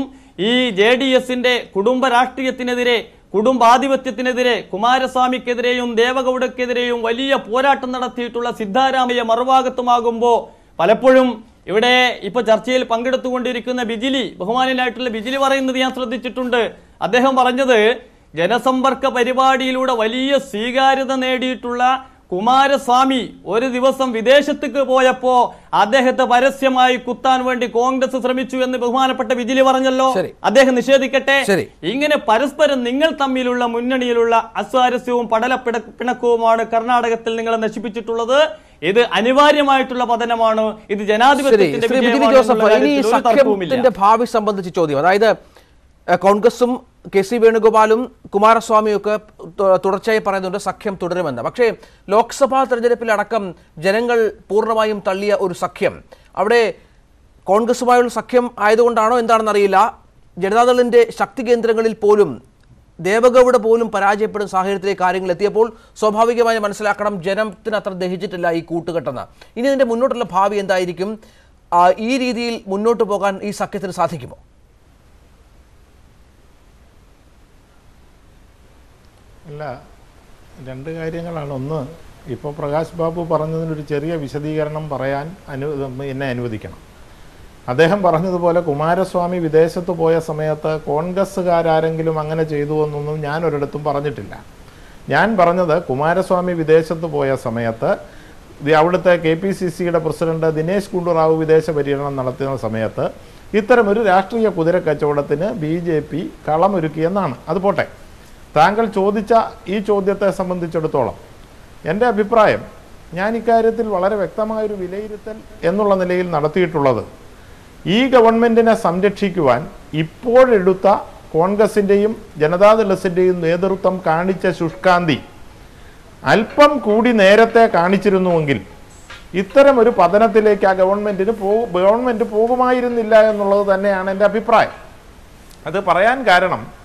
ഈ ജെ ഡി എസിന്റെ കുടുംബ രാഷ്ട്രീയത്തിനെതിരെ കുടുംബാധിപത്യത്തിനെതിരെ കുമാരസ്വാമിക്കെതിരെയും ദേവഗൌഡക്കെതിരെയും വലിയ പോരാട്ടം നടത്തിയിട്ടുള്ള സിദ്ധാരാമയ്യ മറുഭാഗത്തുമാകുമ്പോൾ പലപ്പോഴും ഇവിടെ ഇപ്പൊ ചർച്ചയിൽ പങ്കെടുത്തുകൊണ്ടിരിക്കുന്ന ബിജിലി ബഹുമാനായിട്ടുള്ള ബിജിലി പറയുന്നത് ഞാൻ ശ്രദ്ധിച്ചിട്ടുണ്ട്. അദ്ദേഹം പറഞ്ഞത് ജനസമ്പർക്ക പരിപാടിയിലൂടെ വലിയ സ്വീകാര്യത നേടിയിട്ടുള്ള കുമാരസ്വാമി ഒരു ദിവസം വിദേശത്തേക്ക് പോയപ്പോ അദ്ദേഹത്തെ പരസ്യമായി കുത്താൻ വേണ്ടി കോൺഗ്രസ് ശ്രമിച്ചു എന്ന് ബഹുമാനപ്പെട്ട വിജിലി പറഞ്ഞല്ലോ. അദ്ദേഹം നിഷേധിക്കട്ടെ? ഇങ്ങനെ പരസ്പരം നിങ്ങൾ തമ്മിലുള്ള മുന്നണിയിലുള്ള അസ്വാരസ്യവും പടല പിട- പിണക്കവുമാണ് കർണാടകത്തിൽ നിങ്ങളെ നശിപ്പിച്ചിട്ടുള്ളത്. ഇത് അനിവാര്യമായിട്ടുള്ള പതനമാണ്. ഇത് ജനാധിപത്യത്തിന്റെ ഭാവി സംബന്ധിച്ച് ചോദ്യം. അതായത് കോൺഗ്രസും കെ സി വേണുഗോപാലും കുമാരസ്വാമിയും ഒക്കെ തുടർച്ചയായി പറയുന്നുണ്ട് സഖ്യം തുടരുമെന്ന്. പക്ഷേ ലോക്സഭാ തെരഞ്ഞെടുപ്പിലടക്കം ജനങ്ങൾ പൂർണമായും തള്ളിയ ഒരു സഖ്യം. അവിടെ കോൺഗ്രസുമായുള്ള സഖ്യം ആയതുകൊണ്ടാണോ എന്താണെന്ന് അറിയില്ല ജനതാദളിന്റെ ശക്തി കേന്ദ്രങ്ങളിൽ പോലും ദേവഗൌഡ പോലും പരാജയപ്പെടുന്ന സാഹചര്യത്തിലേക്ക് കാര്യങ്ങൾ എത്തിയപ്പോൾ സ്വാഭാവികമായി മനസ്സിലാക്കണം ജനത്തിന് അത്ര ദഹിച്ചിട്ടില്ല ഈ കൂട്ടുകെട്ടെന്ന്. ഇനി ഇതിന്റെ മുന്നോട്ടുള്ള ഭാവി എന്തായിരിക്കും? ഈ രീതിയിൽ മുന്നോട്ട് പോകാൻ ഈ സഖ്യത്തിന് സാധിക്കുമോ? അല്ല രണ്ട് കാര്യങ്ങളാണ്. ഒന്ന് ഇപ്പോൾ പ്രകാശ് ബാബു പറഞ്ഞതിനൊരു ചെറിയ വിശദീകരണം പറയാൻ അനു എന്നെ അനുവദിക്കണം. അദ്ദേഹം പറഞ്ഞതുപോലെ കുമാരസ്വാമി വിദേശത്ത് പോയ സമയത്ത് കോൺഗ്രസ്സുകാരെങ്കിലും അങ്ങനെ ചെയ്തു എന്നൊന്നും ഞാൻ ഒരിടത്തും പറഞ്ഞിട്ടില്ല. ഞാൻ പറഞ്ഞത് കുമാരസ്വാമി വിദേശത്ത് പോയ സമയത്ത് അവിടുത്തെ കെ പി സി സിയുടെ പ്രസിഡന്റ് ദിനേശ് കുണ്ടുറാവു വിദേശ പര്യടനം നടത്തുന്ന സമയത്ത് ഇത്തരമൊരു രാഷ്ട്രീയ കുതിര കച്ചവടത്തിന് ബി ജെ പി കളമൊരുക്കിയെന്നാണ്. അത് പോട്ടെ. താങ്കൾ ചോദിച്ച ഈ ചോദ്യത്തെ സംബന്ധിച്ചിടത്തോളം എന്റെ അഭിപ്രായം ഞാൻ ഇക്കാര്യത്തിൽ വളരെ വ്യക്തമായൊരു വിലയിരുത്തൽ എന്നുള്ള നിലയിൽ നടത്തിയിട്ടുള്ളത് ഈ ഗവൺമെന്റിനെ സംരക്ഷിക്കുവാൻ ഇപ്പോഴെടുത്ത കോൺഗ്രസിന്റെയും ജനതാദളസിന്റെയും നേതൃത്വം കാണിച്ച ശുഷ്കാന്തി അല്പം കൂടി നേരത്തെ കാണിച്ചിരുന്നുവെങ്കിൽ ഇത്തരം ഒരു പതനത്തിലേക്ക് ആ ഗവൺമെന്റിന് പോ ഗവൺമെന്റ് പോകുമായിരുന്നില്ല എന്നുള്ളത് തന്നെയാണ് എന്റെ അഭിപ്രായം. അത് പറയാൻ കാരണം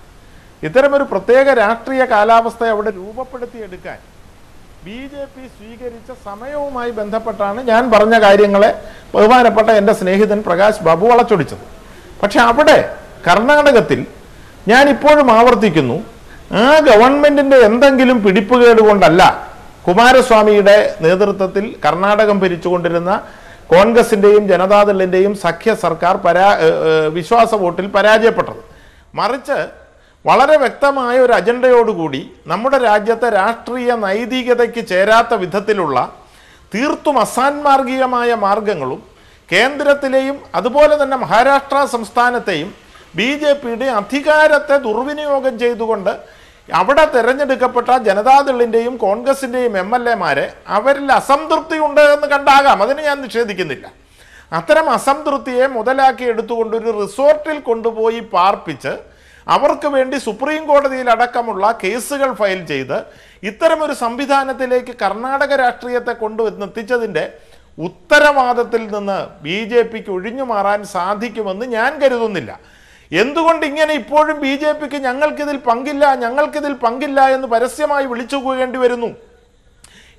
ഇത്തരമൊരു പ്രത്യേക രാഷ്ട്രീയ കാലാവസ്ഥ അവിടെ രൂപപ്പെടുത്തിയെടുക്കാൻ ബി ജെ പി സ്വീകരിച്ച സമയവുമായി ബന്ധപ്പെട്ടാണ് ഞാൻ പറഞ്ഞ കാര്യങ്ങളെ ബഹുമാനപ്പെട്ട എന്റെ സ്നേഹിതൻ പ്രകാശ് ബാബു വളച്ചൊടിച്ചത്. പക്ഷെ അവിടെ കർണാടകത്തിൽ ഞാൻ ഇപ്പോഴും ആവർത്തിക്കുന്നു ആ ഗവൺമെന്റിന്റെ എന്തെങ്കിലും പിടിപ്പുകേട് കൊണ്ടല്ല കുമാരസ്വാമിയുടെ നേതൃത്വത്തിൽ കർണാടകം ഭരിച്ചുകൊണ്ടിരുന്ന കോൺഗ്രസിന്റെയും ജനതാദളിന്റെയും സഖ്യ സർക്കാർ പരാ വിശ്വാസ വോട്ടിൽ പരാജയപ്പെട്ടത്. മറിച്ച് വളരെ വ്യക്തമായ ഒരു അജണ്ടയോടുകൂടി നമ്മുടെ രാജ്യത്തെ രാഷ്ട്രീയ നൈതികതയ്ക്ക് ചേരാത്ത വിധത്തിലുള്ള തീർത്തും അസാൻമാർഗികമായ മാർഗങ്ങളും കേന്ദ്രത്തിലെയും അതുപോലെ തന്നെ മഹാരാഷ്ട്ര സംസ്ഥാനത്തെയും ബി ജെ പിയുടെ അധികാരത്തെ ദുർവിനിയോഗം ചെയ്തുകൊണ്ട് അവിടെ തിരഞ്ഞെടുക്കപ്പെട്ട ജനതാദളിന്റെയും കോൺഗ്രസിന്റെയും എം എൽ എമാരെ അവരിൽ അസംതൃപ്തി ഉണ്ട് എന്ന് കണ്ടാകാം. അതിന് ഞാൻ നിഷേധിക്കുന്നില്ല. അത്തരം അസംതൃപ്തിയെ മുതലാക്കി എടുത്തുകൊണ്ട് ഒരു റിസോർട്ടിൽ കൊണ്ടുപോയി പാർപ്പിച്ച് അവർക്ക് വേണ്ടി സുപ്രീം കോടതിയിൽ അടക്കമുള്ള കേസുകൾ ഫയൽ ചെയ്ത് ഇത്തരമൊരു സംവിധാനത്തിലേക്ക് കർണാടക രാഷ്ട്രീയത്തെ കൊണ്ടുവന്നെത്തിച്ചതിന്റെ ഉത്തരവാദത്തിൽ നിന്ന് ബി ജെ പിക്ക് ഒഴിഞ്ഞു മാറാൻ സാധിക്കുമെന്ന് ഞാൻ കരുതുന്നില്ല. എന്തുകൊണ്ട് ഇങ്ങനെ ഇപ്പോഴും ബി ജെ പിക്ക് ഞങ്ങൾക്കിതിൽ പങ്കില്ല ഞങ്ങൾക്കിതിൽ പങ്കില്ല എന്ന് പരസ്യമായി വിളിച്ചു കൂകേണ്ടി വരുന്നു?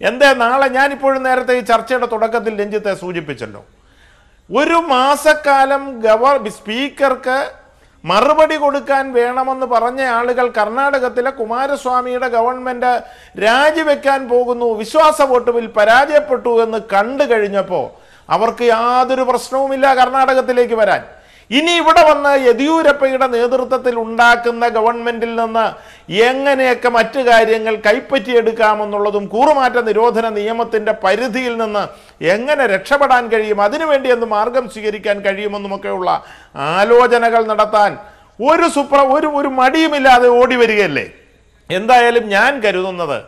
എന്തേ നാളെ ഞാനിപ്പോഴും നേരത്തെ ഈ ചർച്ചയുടെ തുടക്കത്തിൽ രഞ്ജിത്തെ സൂചിപ്പിച്ചല്ലോ. ഒരു മാസക്കാലം ഗവർ സ്പീക്കർക്ക് മറുപടി കൊടുക്കാൻ വേണമെന്ന് പറഞ്ഞ ആളുകൾ കർണാടകത്തിലെ കുമാരസ്വാമിയുടെ ഗവൺമെന്റ് രാജിവെക്കാൻ പോകുന്നു. വിശ്വാസ വോട്ടുവിൽ പരാജയപ്പെട്ടു എന്ന് കണ്ടു കഴിഞ്ഞപ്പോൾ അവർക്ക് യാതൊരു പ്രശ്നവുമില്ല കർണാടകത്തിലേക്ക് വരാൻ. ഇനി ഇവിടെ വന്ന് യെദ്യൂരപ്പയുടെ നേതൃത്വത്തിൽ ഉണ്ടാക്കുന്ന ഗവൺമെന്റിൽ നിന്ന് എങ്ങനെയൊക്കെ മറ്റു കാര്യങ്ങൾ കൈപ്പറ്റിയെടുക്കാമെന്നുള്ളതും കൂറുമാറ്റ നിരോധന നിയമത്തിന്റെ പരിധിയിൽ നിന്ന് എങ്ങനെ രക്ഷപ്പെടാൻ കഴിയും അതിനുവേണ്ടി എന്ത് മാർഗം സ്വീകരിക്കാൻ കഴിയുമെന്നുമൊക്കെയുള്ള ആലോചനകൾ നടത്താൻ ഒരു സുപ്ര ഒരു ഒരു മടിയുമില്ലാതെ ഓടി വരികയല്ലേ? എന്തായാലും ഞാൻ കരുതുന്നത്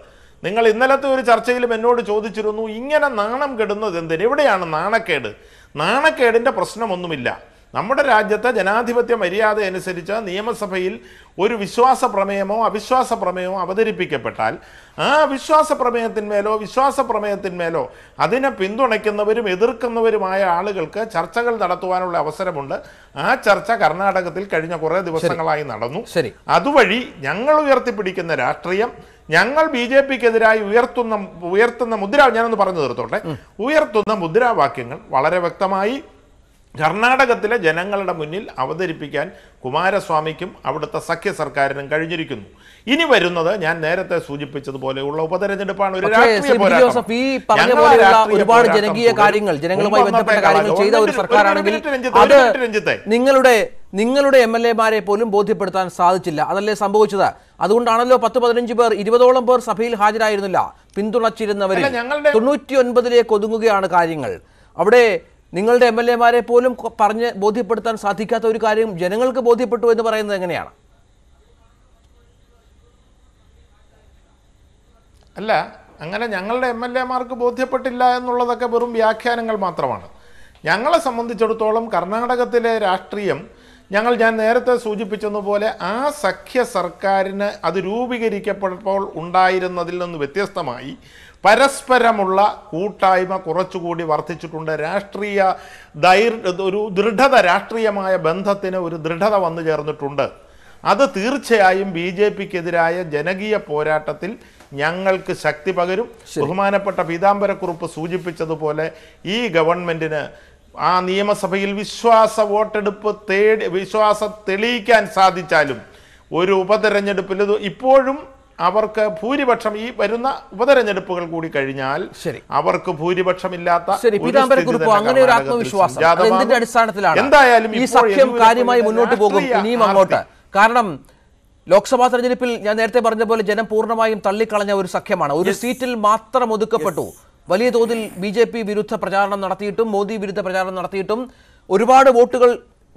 നിങ്ങൾ ഇന്നലത്തെ ഒരു ചർച്ചയിലും എന്നോട് ചോദിച്ചിരുന്നു ഇങ്ങനെ നാണം കെടുന്നത് എന്തിന്? എവിടെയാണ് നാണക്കേട്? നാണക്കേടിന്റെ പ്രശ്നമൊന്നുമില്ല. നമ്മുടെ രാജ്യത്തെ ജനാധിപത്യ മര്യാദ അനുസരിച്ച് നിയമസഭയിൽ ഒരു വിശ്വാസ പ്രമേയമോ അവിശ്വാസ പ്രമേയമോ അവതരിപ്പിക്കപ്പെട്ടാൽ ആ അവിശ്വാസ പ്രമേയത്തിന്മേലോ വിശ്വാസ പ്രമേയത്തിന്മേലോ അതിനെ പിന്തുണയ്ക്കുന്നവരും എതിർക്കുന്നവരുമായ ആളുകൾക്ക് ചർച്ചകൾ നടത്തുവാനുള്ള അവസരമുണ്ട്. ആ ചർച്ച കർണാടകത്തിൽ കഴിഞ്ഞ കുറേ ദിവസങ്ങളായി നടന്നു. ശരി. അതുവഴി ഞങ്ങൾ ഉയർത്തിപ്പിടിക്കുന്ന രാഷ്ട്രീയം ഞങ്ങൾ ബി ജെ പിക്കെതിരായി ഉയർത്തുന്ന ഉയർത്തുന്ന മുദ്രാ ഞാനൊന്ന് പറഞ്ഞു തീർത്തോട്ടെ. ഉയർത്തുന്ന മുദ്രാവാക്യങ്ങൾ വളരെ വ്യക്തമായി കർണാടകത്തിലെ ജനങ്ങളുടെ മുന്നിൽ അവതരിപ്പിക്കാൻ കുമാരസ്വാമിക്കും അവിടുത്തെ സഖ്യ സർക്കാരിനും കഴിഞ്ഞിരിക്കുന്നു. ഇനി വരുന്നത് ഞാൻ നേരത്തെ സൂചിപ്പിച്ചതുപോലെയുള്ള ഉപതെരഞ്ഞെടുപ്പാണ്. ഒരു ഒരുപാട് ജനകീയ കാര്യങ്ങൾ ജനങ്ങളുമായി ബന്ധപ്പെട്ട കാര്യങ്ങൾ ചെയ്ത ഒരു സർക്കാരാണെങ്കിൽ അത്. നിങ്ങളുടെ നിങ്ങളുടെ എം എൽ എമാരെ പോലും ബോധ്യപ്പെടുത്താൻ സാധിച്ചില്ല. അതല്ലേ സംഭവിച്ചത്? അതുകൊണ്ടാണല്ലോ പത്ത് പതിനഞ്ച് പേർ ഇരുപതോളം പേർ സഭയിൽ ഹാജരായിരുന്നില്ല. പിന്തുണച്ചിരുന്നവരിൽ തൊണ്ണൂറ്റി ഒൻപതിലേക്ക് ഒതുങ്ങുകയാണ് കാര്യങ്ങൾ. അവിടെ നിങ്ങളുടെ എം എൽ എമാരെ പോലും പറഞ്ഞ് ബോധ്യപ്പെടുത്താൻ സാധിക്കാത്ത ഒരു കാര്യം ജനങ്ങൾക്ക് ബോധ്യപ്പെട്ടു എന്ന് പറയുന്നത് എങ്ങനെയാണ്? അല്ല അങ്ങനെ ഞങ്ങളുടെ എം എൽ എമാർക്ക് ബോധ്യപ്പെട്ടില്ല എന്നുള്ളതൊക്കെ വെറും വ്യാഖ്യാനങ്ങൾ മാത്രമാണ്. ഞങ്ങളെ സംബന്ധിച്ചിടത്തോളം കർണാടകത്തിലെ രാഷ്ട്രീയം ഞങ്ങൾ ഞാൻ നേരത്തെ സൂചിപ്പിച്ചതുപോലെ ആ സഖ്യ സർക്കാരിന് അത് രൂപീകരിക്കപ്പെട്ടപ്പോൾ ഉണ്ടായിരുന്നതിൽ നിന്ന് വ്യത്യസ്തമായി പരസ്പരമുള്ള കൂട്ടായ്മ കുറച്ചുകൂടി വർദ്ധിച്ചിട്ടുണ്ട്. രാഷ്ട്രീയ ദൈർ ഒരു ദൃഢത രാഷ്ട്രീയമായ ബന്ധത്തിന് ഒരു ദൃഢത വന്നു ചേർന്നിട്ടുണ്ട്. അത് തീർച്ചയായും ബി ജെ പിക്കെതിരായ ജനകീയ പോരാട്ടത്തിൽ ഞങ്ങൾക്ക് ശക്തി പകരും. ബഹുമാനപ്പെട്ട പീതാംബരക്കുറുപ്പ് സൂചിപ്പിച്ചതുപോലെ ഈ ഗവൺമെന്റിന് ആ നിയമസഭയിൽ വിശ്വാസ വോട്ടെടുപ്പ് തേടി വിശ്വാസം തെളിയിക്കാൻ സാധിച്ചാലും ഒരു ഉപതെരഞ്ഞെടുപ്പിൽ ഇപ്പോഴും അവർക്ക് ഭൂരിപക്ഷം ഈ വരുന്ന ഉപതെരഞ്ഞെടുപ്പുകൾ കൂടി കഴിഞ്ഞാൽ ശരി. അവർക്ക് ഭൂരിപക്ഷം ഇല്ലാത്ത ഒരു പീതാംബരക്കുറിപ്പ് അങ്ങനെ ഒരു ആത്മവിശ്വാസം. അടിസ്ഥാനത്തിലാണ്? എന്തായാലും ഈ സഖ്യം കാര്യമായി മുന്നോട്ട് പോകും ഇനിയും അങ്ങോട്ട്. കാരണം ലോക്സഭാ തെരഞ്ഞെടുപ്പിൽ ഞാൻ നേരത്തെ പറഞ്ഞ പോലെ ജനം പൂർണമായും തള്ളിക്കളഞ്ഞ ഒരു സഖ്യമാണ്. ഒരു സീറ്റിൽ മാത്രം ഒതുക്കപ്പെട്ടു. വലിയ തോതിൽ ബി ജെ പി വിരുദ്ധ പ്രചാരണം നടത്തിയിട്ടും മോദി വിരുദ്ധ പ്രചാരണം നടത്തിയിട്ടും ഒരുപാട് വോട്ടുകൾ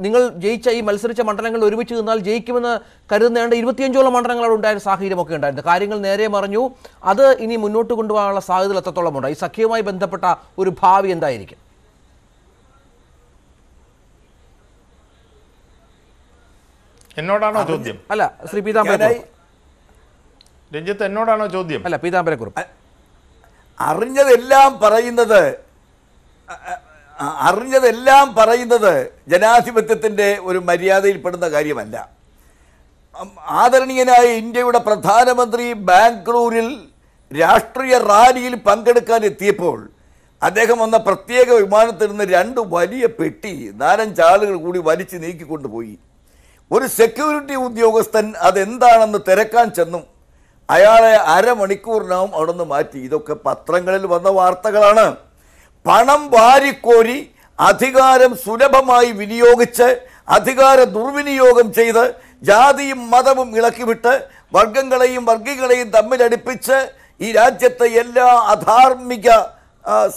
നിങ്ങൾ ജയിച്ച ഈ മത്സരിച്ച മണ്ഡലങ്ങൾ ഒരുമിച്ച് നിന്നാൽ ജയിക്കുമെന്ന് കരുതുന്നേണ്ട ഇരുപത്തിയഞ്ചോളം മണ്ഡലങ്ങൾ അവിടെ ഉണ്ടായ സാഹചര്യമൊക്കെ ഉണ്ടായിരുന്നു. കാര്യങ്ങൾ നേരെ മറിഞ്ഞു. അത് ഇനി മുന്നോട്ട് കൊണ്ടുപോകാനുള്ള സാഹചര്യം എത്രത്തോളം ഉണ്ട് ഈ സഖ്യവുമായി ബന്ധപ്പെട്ട ഒരു ഭാവി എന്തായിരിക്കും? എന്നോടാണോ ചോദ്യം? അല്ല ശ്രീ പീതാംബര രഞ്ജിത്ത് എന്നോടാണോ ചോദ്യം? അല്ല പീതാംബരക്കുറിപ്പ് അറിഞ്ഞതെല്ലാം പറയുന്നത് അറിഞ്ഞതെല്ലാം പറയുന്നത് ജനാധിപത്യത്തിന്റെ ഒരു മര്യാദയിൽപ്പെടുന്ന കാര്യമല്ല. ആദരണീയനായ ഇന്ത്യയുടെ പ്രധാനമന്ത്രി ബാംഗ്ലൂരിൽ രാഷ്ട്രീയ റാലിയിൽ പങ്കെടുക്കാൻ എത്തിയപ്പോൾ അദ്ദേഹം വന്ന പ്രത്യേക വിമാനത്തിൽ നിന്ന് രണ്ട് വലിയ പെട്ടി നാലഞ്ച് ആളുകൾ കൂടി വലിച്ചു നീക്കിക്കൊണ്ടുപോയി. ഒരു സെക്യൂരിറ്റി ഉദ്യോഗസ്ഥൻ അതെന്താണെന്ന് തിരക്കാൻ ചെന്നു. അയാളെ അരമണിക്കൂറിനാവും അവിടെ നിന്ന് മാറ്റി. ഇതൊക്കെ പത്രങ്ങളിൽ വന്ന വാർത്തകളാണ്. പണം വാരിക്കോരി അധികാരം സുലഭമായി വിനിയോഗിച്ച് അധികാര ദുർവിനിയോഗം ചെയ്ത് ജാതിയും മതവും ഇളക്കിവിട്ട് വർഗങ്ങളെയും വർഗീകളെയും തമ്മിലടുപ്പിച്ച് ഈ രാജ്യത്തെ എല്ലാ അധാർമിക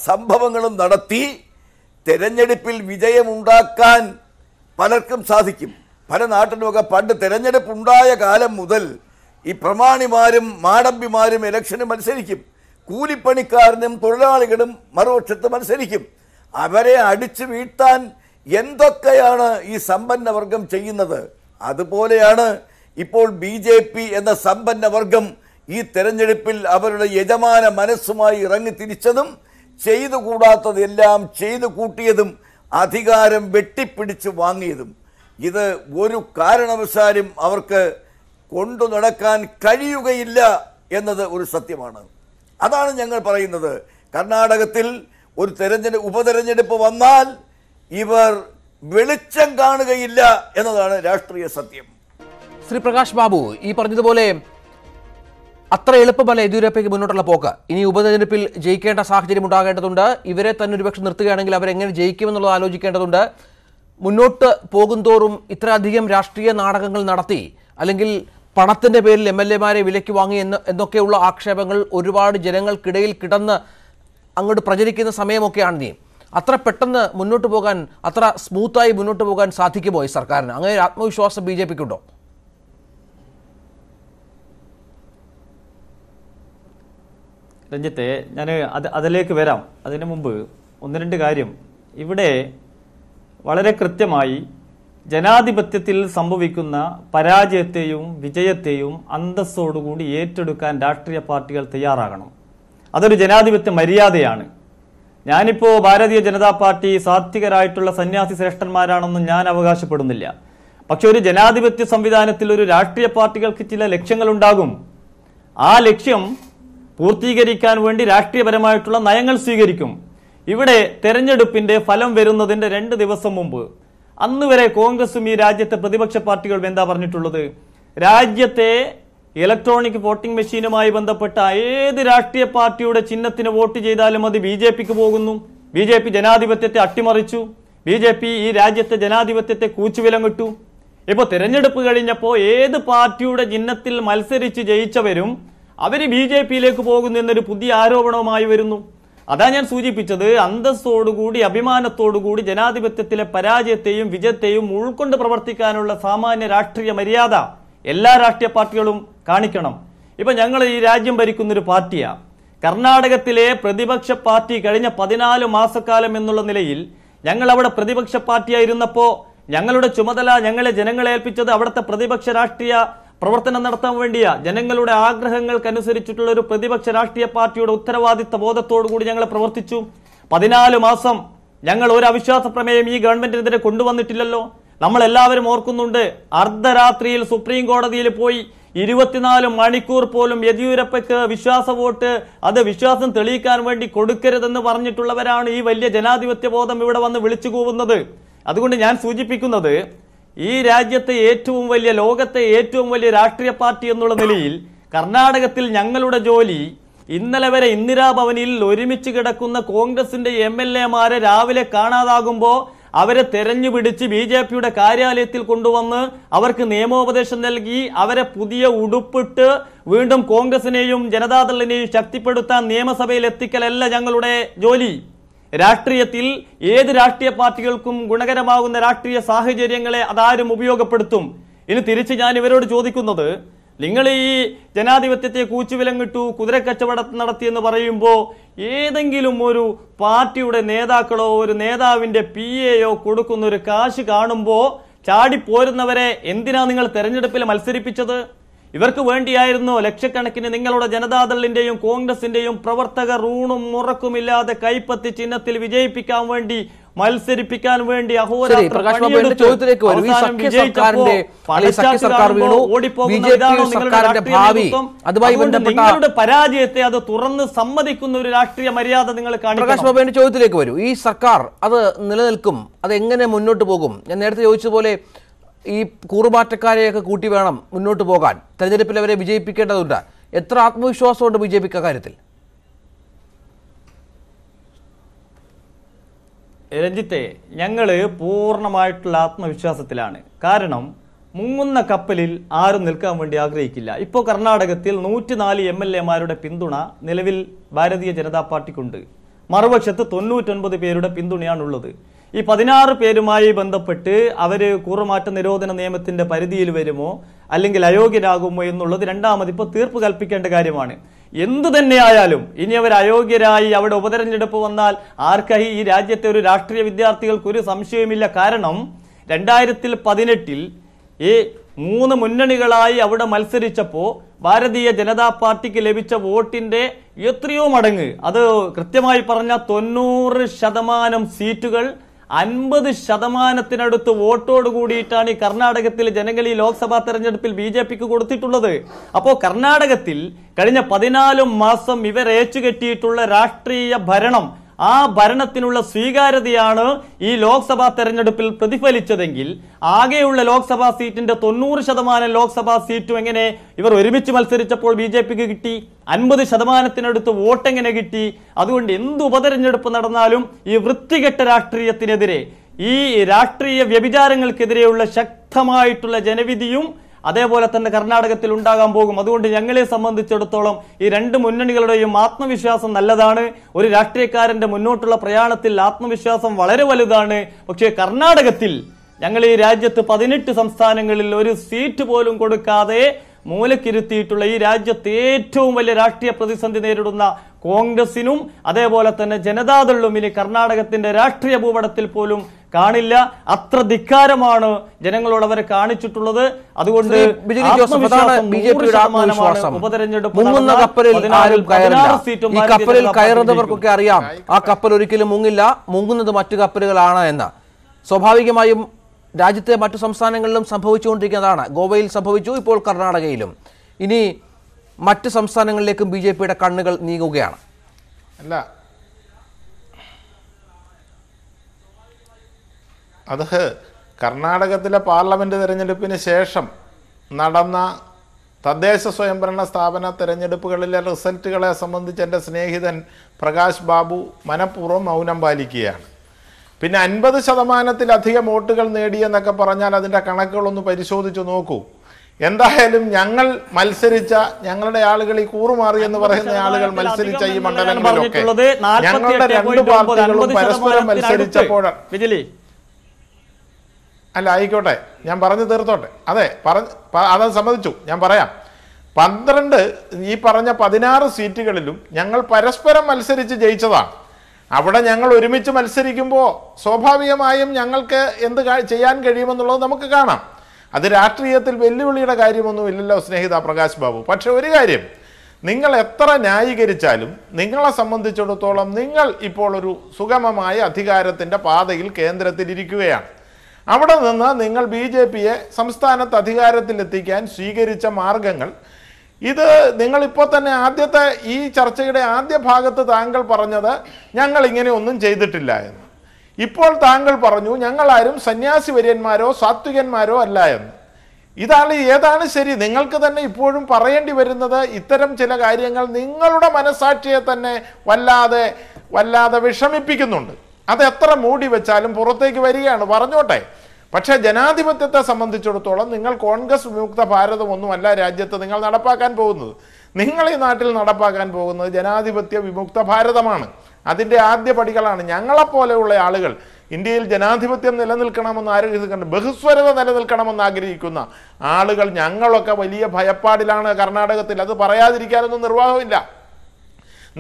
സംഭവങ്ങളും നടത്തി തെരഞ്ഞെടുപ്പിൽ വിജയമുണ്ടാക്കാൻ പലർക്കും സാധിക്കും. പല നാട്ടിലുമൊക്കെ പണ്ട് തിരഞ്ഞെടുപ്പ് ഉണ്ടായ കാലം മുതൽ ഈ പ്രമാണിമാരും മാടമ്പിമാരും ഇലക്ഷന് മത്സരിക്കും. കൂലിപ്പണിക്കാരനും തൊഴിലാളികളും മറുപക്ഷത്ത് മത്സരിക്കും. അവരെ അടിച്ചു വീഴ്ത്താൻ എന്തൊക്കെയാണ് ഈ സമ്പന്നവർഗം ചെയ്യുന്നത്? അതുപോലെയാണ് ഇപ്പോൾ ബി ജെ പി എന്ന സമ്പന്നവർഗം ഈ തെരഞ്ഞെടുപ്പിൽ അവരുടെ യജമാന മനസ്സുമായി ഇറങ്ങി തിരിച്ചതും ചെയ്തു കൂടാത്തതെല്ലാം ചെയ്തു കൂട്ടിയതും അധികാരം വെട്ടിപ്പിടിച്ച് വാങ്ങിയതും. ഇത് ഒരു കാരണവശാലും അവർക്ക് കൊണ്ടു നടക്കാൻ കഴിയുകയില്ല എന്നത് ഒരു സത്യമാണ്. അതാണ് ഞങ്ങൾ പറയുന്നത്. കർണാടകത്തിൽ ഒരു തെരഞ്ഞെടുപ്പ് ഉപതെരഞ്ഞെടുപ്പ് വന്നാൽ ഇവർ വെളിച്ചം കാണുകയില്ല എന്നതാണ് രാഷ്ട്രീയ സത്യം. ശ്രീ പ്രകാശ് ബാബു ഈ പറഞ്ഞതുപോലെ അത്ര എളുപ്പമല്ല യെദ്യൂരപ്പയ്ക്ക് മുന്നോട്ടുള്ള പോക്ക്. ഇനി ഉപതെരഞ്ഞെടുപ്പിൽ ജയിക്കേണ്ട സാഹചര്യം ഉണ്ടാകേണ്ടതുണ്ട്. ഇവരെ തന്നെ ഒരുപക്ഷെ നിർത്തുകയാണെങ്കിൽ അവരെങ്ങനെ ജയിക്കുമെന്നുള്ളത് ആലോചിക്കേണ്ടതുണ്ട്. മുന്നോട്ട് പോകുന്തോറും ഇത്രയധികം രാഷ്ട്രീയ നാടകങ്ങൾ നടത്തി അല്ലെങ്കിൽ പണത്തിന്റെ പേരിൽ എം എൽ എമാരെ വിലയ്ക്ക് വാങ്ങി എന്ന് എന്നൊക്കെയുള്ള ആക്ഷേപങ്ങൾ ഒരുപാട് ജനങ്ങൾക്കിടയിൽ കിടന്ന് അങ്ങോട്ട് പ്രചരിക്കുന്ന സമയമൊക്കെയാണ് നീ അത്ര പെട്ടെന്ന് മുന്നോട്ട് പോകാൻ അത്ര സ്മൂത്തായി മുന്നോട്ട് പോകാൻ സാധിക്കുമോ ഈ സർക്കാരിന്? അങ്ങനെ ഒരു ആത്മവിശ്വാസം ബി ജെ പിക്കുണ്ടോ? രഞ്ജിത്തെ ഞാൻ അത് അതിലേക്ക് വരാം. അതിനു മുമ്പ് ഒന്ന് രണ്ട് കാര്യം. ഇവിടെ വളരെ കൃത്യമായി ജനാധിപത്യത്തിൽ സംഭവിക്കുന്ന പരാജയത്തെയും വിജയത്തെയും അന്തസ്സോടുകൂടി ഏറ്റെടുക്കാൻ രാഷ്ട്രീയ പാർട്ടികൾ തയ്യാറാകണം. അതൊരു ജനാധിപത്യ മര്യാദയാണ്. ഞാനിപ്പോൾ ഭാരതീയ ജനതാ പാർട്ടി സാത്വികരായിട്ടുള്ള സന്യാസി ശ്രേഷ്ഠന്മാരാണെന്നും ഞാൻ അവകാശപ്പെടുന്നില്ല. പക്ഷെ ഒരു ജനാധിപത്യ സംവിധാനത്തിൽ ഒരു രാഷ്ട്രീയ പാർട്ടികൾക്ക് ചില ലക്ഷ്യങ്ങളുണ്ടാകും. ആ ലക്ഷ്യം പൂർത്തീകരിക്കാൻ വേണ്ടി രാഷ്ട്രീയപരമായിട്ടുള്ള നയങ്ങൾ സ്വീകരിക്കും. ഇവിടെ തെരഞ്ഞെടുപ്പിന്റെ ഫലം വരുന്നതിന്റെ രണ്ട് ദിവസം മുമ്പ് അന്ന് വരെ കോൺഗ്രസും ഈ രാജ്യത്തെ പ്രതിപക്ഷ പാർട്ടികളും എന്താ പറഞ്ഞിട്ടുള്ളത്? രാജ്യത്തെ ഇലക്ട്രോണിക് വോട്ടിംഗ് മെഷീനുമായി ബന്ധപ്പെട്ട ഏത് രാഷ്ട്രീയ പാർട്ടിയുടെ ചിഹ്നത്തിന് വോട്ട് ചെയ്താലും അത് ബി പോകുന്നു. ബി ജനാധിപത്യത്തെ അട്ടിമറിച്ചു. ബി ഈ രാജ്യത്തെ ജനാധിപത്യത്തെ കൂച്ചുവിലങ്ങിട്ടു. ഇപ്പോൾ തിരഞ്ഞെടുപ്പ് കഴിഞ്ഞപ്പോൾ ഏത് പാർട്ടിയുടെ ചിഹ്നത്തിൽ മത്സരിച്ച് ജയിച്ചവരും അവർ ബി ജെ പിയിലേക്ക് പോകുന്നു എന്നൊരു പുതിയ ആരോപണവുമായി വരുന്നു. അതാ ഞാൻ സൂചിപ്പിച്ചത് അന്തസ്സോടുകൂടി അഭിമാനത്തോടുകൂടി ജനാധിപത്യത്തിലെ പരാജയത്തെയും വിജയത്തെയും ഉൾക്കൊണ്ട് പ്രവർത്തിക്കാനുള്ള സാമാന്യ രാഷ്ട്രീയ മര്യാദ എല്ലാ രാഷ്ട്രീയ പാർട്ടികളും കാണിക്കണം. ഇപ്പൊ ഞങ്ങൾ ഈ രാജ്യം ഭരിക്കുന്ന ഒരു പാർട്ടിയാ. കർണാടകത്തിലെ പ്രതിപക്ഷ പാർട്ടി കഴിഞ്ഞ പതിനാല് മാസക്കാലം എന്നുള്ള നിലയിൽ ഞങ്ങൾ അവിടെ പ്രതിപക്ഷ പാർട്ടിയായിരുന്നപ്പോ ഞങ്ങളുടെ ചുമതല ഞങ്ങളെ ജനങ്ങളെ ഏൽപ്പിച്ചത് അവിടുത്തെ പ്രതിപക്ഷ രാഷ്ട്രീയ പ്രവർത്തനം നടത്താൻ വേണ്ടിയ ജനങ്ങളുടെ ആഗ്രഹങ്ങൾക്കനുസരിച്ചിട്ടുള്ള ഒരു പ്രതിപക്ഷ രാഷ്ട്രീയ പാർട്ടിയുടെ ഉത്തരവാദിത്ത ബോധത്തോടു കൂടി ഞങ്ങൾ പ്രവർത്തിച്ചു. പതിനാല് മാസം ഞങ്ങൾ ഒരു അവിശ്വാസ പ്രമേയം ഈ ഗവൺമെന്റിനെതിരെ കൊണ്ടുവന്നിട്ടില്ലല്ലോ. നമ്മൾ എല്ലാവരും ഓർക്കുന്നുണ്ട് അർദ്ധരാത്രിയിൽ സുപ്രീം കോടതിയിൽ പോയി ഇരുപത്തിനാല് മണിക്കൂർ പോലും യെദ്യൂരപ്പയ്ക്ക് വിശ്വാസ വോട്ട് അത് വിശ്വാസം തെളിയിക്കാൻ വേണ്ടി കൊടുക്കരുതെന്ന് പറഞ്ഞിട്ടുള്ളവരാണ് ഈ വലിയ ജനാധിപത്യ ബോധം ഇവിടെ വന്ന് വിളിച്ചു കൂവുന്നത്. അതുകൊണ്ട് ഞാൻ സൂചിപ്പിക്കുന്നത് ഈ രാജ്യത്തെ ഏറ്റവും വലിയ ലോകത്തെ ഏറ്റവും വലിയ രാഷ്ട്രീയ പാർട്ടി എന്നുള്ള നിലയിൽ കർണാടകത്തിൽ ഞങ്ങളുടെ ജോലി ഇന്നലെ വരെ ഇന്ദിരാഭവനിൽ ഒരുമിച്ച് കിടക്കുന്ന കോൺഗ്രസിന്റെ എം എൽ എമാരെ രാവിലെ കാണാതാകുമ്പോൾ അവരെ തെരഞ്ഞു പിടിച്ച് ബി ജെ പിയുടെ കാര്യാലയത്തിൽ കൊണ്ടുവന്ന് അവർക്ക് നിയമോപദേശം നൽകി അവരെ പുതിയ ഉടുപ്പിട്ട് വീണ്ടും കോൺഗ്രസിനെയും ജനതാദളിനെയും ശക്തിപ്പെടുത്താൻ നിയമസഭയിൽ എത്തിക്കലല്ല ഞങ്ങളുടെ ജോലി. രാഷ്ട്രീയത്തിൽ ഏത് രാഷ്ട്രീയ പാർട്ടികൾക്കും ഗുണകരമാകുന്ന രാഷ്ട്രീയ സാഹചര്യങ്ങളെ അതാരും ഉപയോഗപ്പെടുത്തും. ഇനി തിരിച്ച് ഞാൻ ഇവരോട് ചോദിക്കുന്നത് നിങ്ങൾ ഈ ജനാധിപത്യത്തെ കൂച്ചുവിലങ്ങിട്ടു കുതിരക്കച്ചവടം നടത്തിയെന്ന് പറയുമ്പോൾ ഏതെങ്കിലും ഒരു പാർട്ടിയുടെ നേതാക്കളോ ഒരു നേതാവിന്റെ പി എയോ കൊടുക്കുന്ന ഒരു കാശ് കാണുമ്പോൾ ചാടിപ്പോരുന്നവരെ എന്തിനാ നിങ്ങൾ തെരഞ്ഞെടുപ്പിൽ മത്സരിപ്പിച്ചത്? ഇവർക്ക് വേണ്ടിയായിരുന്നു ലക്ഷക്കണക്കിന് നിങ്ങളുടെ ജനതാദളിന്റെയും കോൺഗ്രസിന്റെയും പ്രവർത്തകർ ഊണും മുറക്കുമില്ലാതെ കൈപ്പത്തി ചിഹ്നത്തിൽ വിജയിപ്പിക്കാൻ വേണ്ടി മത്സരിപ്പിക്കാൻ വേണ്ടി നിങ്ങളുടെ പരാജയത്തെ അത് തുറന്ന് സമ്മതിക്കുന്ന ഒരു രാഷ്ട്രീയ മര്യാദ നിങ്ങൾ പ്രകാശ് ബാബുവിന്റെ ചോദ്യത്തിലേക്ക് വരൂ. ഈ സർക്കാർ അത് നിലനിൽക്കും? അത് എങ്ങനെ മുന്നോട്ട് പോകും? ഞാൻ നേരത്തെ ചോദിച്ചതുപോലെ ഈ കൂറുമാറ്റക്കാരെയൊക്കെ കൂട്ടി വേണം മുന്നോട്ട് പോകാൻ. തെരഞ്ഞെടുപ്പിൽ അവരെ വിജയിപ്പിക്കേണ്ടതുണ്ട്. എത്ര ആത്മവിശ്വാസമുണ്ട് ബി ജെ പിക്ക് അക്കാര്യത്തിൽ? രഞ്ജിത്തെ ഞങ്ങൾ പൂർണമായിട്ടുള്ള ആത്മവിശ്വാസത്തിലാണ്. കാരണം മുങ്ങുന്ന കപ്പലിൽ ആരും നിൽക്കാൻ വേണ്ടി ആഗ്രഹിക്കില്ല. ഇപ്പോൾ കർണാടകത്തിൽ നൂറ്റിനാല് എം എൽ എമാരുടെ പിന്തുണ നിലവിൽ ഭാരതീയ ജനതാ പാർട്ടിക്കുണ്ട്. മറുപക്ഷത്ത് തൊണ്ണൂറ്റൊൻപത് പേരുടെ പിന്തുണയാണുള്ളത്. ഈ പതിനാറ് പേരുമായി ബന്ധപ്പെട്ട് അവർ കൂറുമാറ്റ നിരോധന നിയമത്തിന്റെ പരിധിയിൽ വരുമോ? അല്ലെങ്കിൽ അയോഗ്യരാകുമോ എന്നുള്ളത് രണ്ടാമത് ഇപ്പോൾ തീർപ്പ് കൽപ്പിക്കേണ്ട കാര്യമാണ്. എന്തു തന്നെയായാലും ഇനി അവർ അയോഗ്യരായി അവിടെ ഉപതെരഞ്ഞെടുപ്പ് വന്നാൽ ആർക്കായി ഈ രാജ്യത്തെ ഒരു രാഷ്ട്രീയ വിദ്യാർത്ഥികൾക്ക് ഒരു സംശയവുമില്ല. കാരണം രണ്ടായിരത്തിൽ പതിനെട്ടിൽ ഈ മൂന്ന് മുന്നണികളായി അവിടെ മത്സരിച്ചപ്പോൾ ഭാരതീയ ജനതാ പാർട്ടിക്ക് ലഭിച്ച വോട്ടിന്റെ എത്രയോ മടങ്ങ്. അത് കൃത്യമായി പറഞ്ഞ തൊണ്ണൂറ് ശതമാനം സീറ്റുകൾ അൻപത് ശതമാനത്തിനടുത്ത് വോട്ടോട് കൂടിയിട്ടാണ് ഈ കർണാടകത്തിൽ ജനങ്ങൾ ഈ ലോക്സഭാ തെരഞ്ഞെടുപ്പിൽ ബി ജെ പിക്ക് കൊടുത്തിട്ടുള്ളത്. അപ്പോൾ കർണാടകത്തിൽ കഴിഞ്ഞ പതിനാലും മാസം ഇവർ ഏച്ചുകെട്ടിയിട്ടുള്ള രാഷ്ട്രീയ ഭരണം ആ ഭരണത്തിനുള്ള സ്വീകാര്യതയാണ് ഈ ലോക്സഭാ തെരഞ്ഞെടുപ്പിൽ പ്രതിഫലിച്ചതെങ്കിൽ ആകെയുള്ള ലോക്സഭാ സീറ്റിന്റെ തൊണ്ണൂറ് ശതമാനം ലോക്സഭാ സീറ്റും എങ്ങനെ ഇവർ ഒരുമിച്ച് മത്സരിച്ചപ്പോൾ ബി ജെ പിക്ക് കിട്ടി? അൻപത് ശതമാനത്തിനടുത്ത് വോട്ട് എങ്ങനെ കിട്ടി? അതുകൊണ്ട് എന്ത് ഉപതെരഞ്ഞെടുപ്പ് നടന്നാലും ഈ വൃത്തികെട്ട രാഷ്ട്രീയത്തിനെതിരെ ഈ രാഷ്ട്രീയ വ്യഭിചാരങ്ങൾക്കെതിരെയുള്ള ശക്തമായിട്ടുള്ള ജനവിധിയും അതേപോലെ തന്നെ കർണാടകത്തിൽ ഉണ്ടാകാൻ പോകും. അതുകൊണ്ട് ഞങ്ങളെ സംബന്ധിച്ചിടത്തോളം ഈ രണ്ട് മുന്നണികളുടെയും ആത്മവിശ്വാസം നല്ലതാണ്. ഒരു രാഷ്ട്രീയക്കാരന്റെ മുന്നോട്ടുള്ള പ്രയാണത്തിൽ ആത്മവിശ്വാസം വളരെ വലുതാണ്. പക്ഷേ കർണാടകത്തിൽ ഞങ്ങൾ ഈ രാജ്യത്ത് പതിനെട്ട് സംസ്ഥാനങ്ങളിൽ ഒരു സീറ്റ് പോലും കൊടുക്കാതെ മൂലക്കിരുത്തിയിട്ടുള്ള ഈ രാജ്യത്ത് ഏറ്റവും വലിയ രാഷ്ട്രീയ പ്രതിസന്ധി നേരിടുന്ന കോൺഗ്രസിനും അതേപോലെ തന്നെ ജനതാദളും ഇനി കർണാടകത്തിന്റെ രാഷ്ട്രീയ ഭൂപടത്തിൽ പോലും കാണില്ല. അത്ര ധിക്കാരമാണ് ജനങ്ങളോട് അവരെ കാണിച്ചിട്ടുള്ളത്. അതുകൊണ്ട് ഈ കപ്പലിൽ കയറുന്നവർക്കൊക്കെ അറിയാം. ആ കപ്പൽ ഒരിക്കലും മുങ്ങില്ല. മുങ്ങുന്നത് മറ്റു കപ്പലുകളാണ് എന്ന്. സ്വാഭാവികമായും രാജ്യത്തെ മറ്റു സംസ്ഥാനങ്ങളിലും സംഭവിച്ചുകൊണ്ടിരിക്കുന്നതാണ്. ഗോവയിൽ സംഭവിച്ചു ഇപ്പോൾ കർണാടകയിലും. ഇനി മറ്റ് സംസ്ഥാനങ്ങളിലേക്കും ബി ജെ പിയുടെ കണ്ണുകൾ നീങ്ങുകയാണ്. അല്ല അത് കർണാടകത്തിലെ പാർലമെന്റ് തിരഞ്ഞെടുപ്പിന് ശേഷം നടന്ന തദ്ദേശ സ്വയംഭരണ സ്ഥാപന തിരഞ്ഞെടുപ്പുകളിലെ റിസൾട്ടുകളെ സംബന്ധിച്ച് എന്റെ സ്നേഹിതൻ പ്രകാശ് ബാബു മനഃപൂർവം മൗനം പാലിക്കുകയാണ്. പിന്നെ അൻപത് ശതമാനത്തിലധികം വോട്ടുകൾ നേടിയെന്നൊക്കെ പറഞ്ഞാൽ അതിന്റെ കണക്കുകളൊന്ന് പരിശോധിച്ച് നോക്കൂ. എന്തായാലും ഞങ്ങൾ മത്സരിച്ച ഞങ്ങളുടെ ആളുകൾ ഈ കൂറുമാറി എന്ന് പറയുന്ന ആളുകൾ മത്സരിച്ച ഈ മണ്ഡലങ്ങളിലൊക്കെ ഞങ്ങളുടെ രണ്ട് 48.9 പാർട്ടികളും പരസ്പരം മത്സരിച്ചപ്പോഴാണ്. അല്ല ആയിക്കോട്ടെ. ഞാൻ പറഞ്ഞു തീർത്തോട്ടെ. അതെ പറഞ്ഞ് അത് സമ്മതിച്ചു. ഞാൻ പറയാം. പന്ത്രണ്ട് ഈ പറഞ്ഞ പതിനാറ് സീറ്റുകളിലും ഞങ്ങൾ പരസ്പരം മത്സരിച്ച് ജയിച്ചതാണ്. അവിടെ ഞങ്ങൾ ഒരുമിച്ച് മത്സരിക്കുമ്പോൾ സ്വാഭാവികമായും ഞങ്ങൾക്ക് എന്ത് ചെയ്യാൻ കഴിയുമെന്നുള്ളത് നമുക്ക് കാണാം. അത് രാഷ്ട്രീയത്തിൽ വെല്ലുവിളിയുടെ കാര്യമൊന്നും ഇല്ലല്ലോ സ്നേഹിത പ്രകാശ് ബാബു. പക്ഷെ ഒരു കാര്യം. നിങ്ങൾ എത്ര ന്യായീകരിച്ചാലും നിങ്ങളെ സംബന്ധിച്ചിടത്തോളം നിങ്ങൾ ഇപ്പോൾ ഒരു സുഗമമായ അധികാരത്തിന്റെ പാതയിൽ കേന്ദ്രത്തിലിരിക്കുകയാണ്. അവിടെ നിന്ന് നിങ്ങൾ ബി ജെ പിയെ സംസ്ഥാനത്ത് അധികാരത്തിലെത്തിക്കാൻ സ്വീകരിച്ച മാർഗങ്ങൾ. ഇത് നിങ്ങളിപ്പോൾ തന്നെ ആദ്യത്തെ ഈ ചർച്ചയുടെ ആദ്യ ഭാഗത്ത് താങ്കൾ പറഞ്ഞത് ഞങ്ങൾ ഇങ്ങനെ ഒന്നും ചെയ്തിട്ടില്ല എന്ന്. ഇപ്പോൾ താങ്കൾ പറഞ്ഞു ഞങ്ങളാരും സന്യാസി വര്യന്മാരോ സാത്വികന്മാരോ അല്ല എന്ന്. ഇതാണ് ഏതാണ് ശരി? നിങ്ങൾക്ക് തന്നെ ഇപ്പോഴും പറയേണ്ടി വരുന്നത് ഇത്തരം ചില കാര്യങ്ങൾ നിങ്ങളുടെ മനസാക്ഷിയെ തന്നെ വല്ലാതെ വല്ലാതെ വിഷമിപ്പിക്കുന്നുണ്ട്. അത് എത്ര മൂടി വെച്ചാലും പുറത്തേക്ക് വരികയാണ്. പറഞ്ഞോട്ടെ. പക്ഷേ ജനാധിപത്യത്തെ സംബന്ധിച്ചിടത്തോളം നിങ്ങൾ കോൺഗ്രസ് വിമുക്ത ഭാരതം ഭാരതമൊന്നുമല്ല രാജ്യത്ത് നിങ്ങൾ നടപ്പാക്കാൻ പോകുന്നത്. നിങ്ങൾ ഈ നാട്ടിൽ നടപ്പാക്കാൻ പോകുന്നത് ജനാധിപത്യ വിമുക്ത ഭാരതമാണ്. അതിന്റെ ആദ്യ പടികളാണ് ഞങ്ങളെപ്പോലെയുള്ള ആളുകൾ ഇന്ത്യയിൽ ജനാധിപത്യം നിലനിൽക്കണമെന്ന് ആഗ്രഹിക്കുന്ന ബഹുസ്വരത നിലനിൽക്കണമെന്ന് ആഗ്രഹിക്കുന്ന ആളുകൾ ഞങ്ങളൊക്കെ വലിയ ഭയപ്പാടിലാണ് കർണാടകത്തിൽ. അത് പറയാതിരിക്കാനൊന്നും നിർവാഹമില്ല.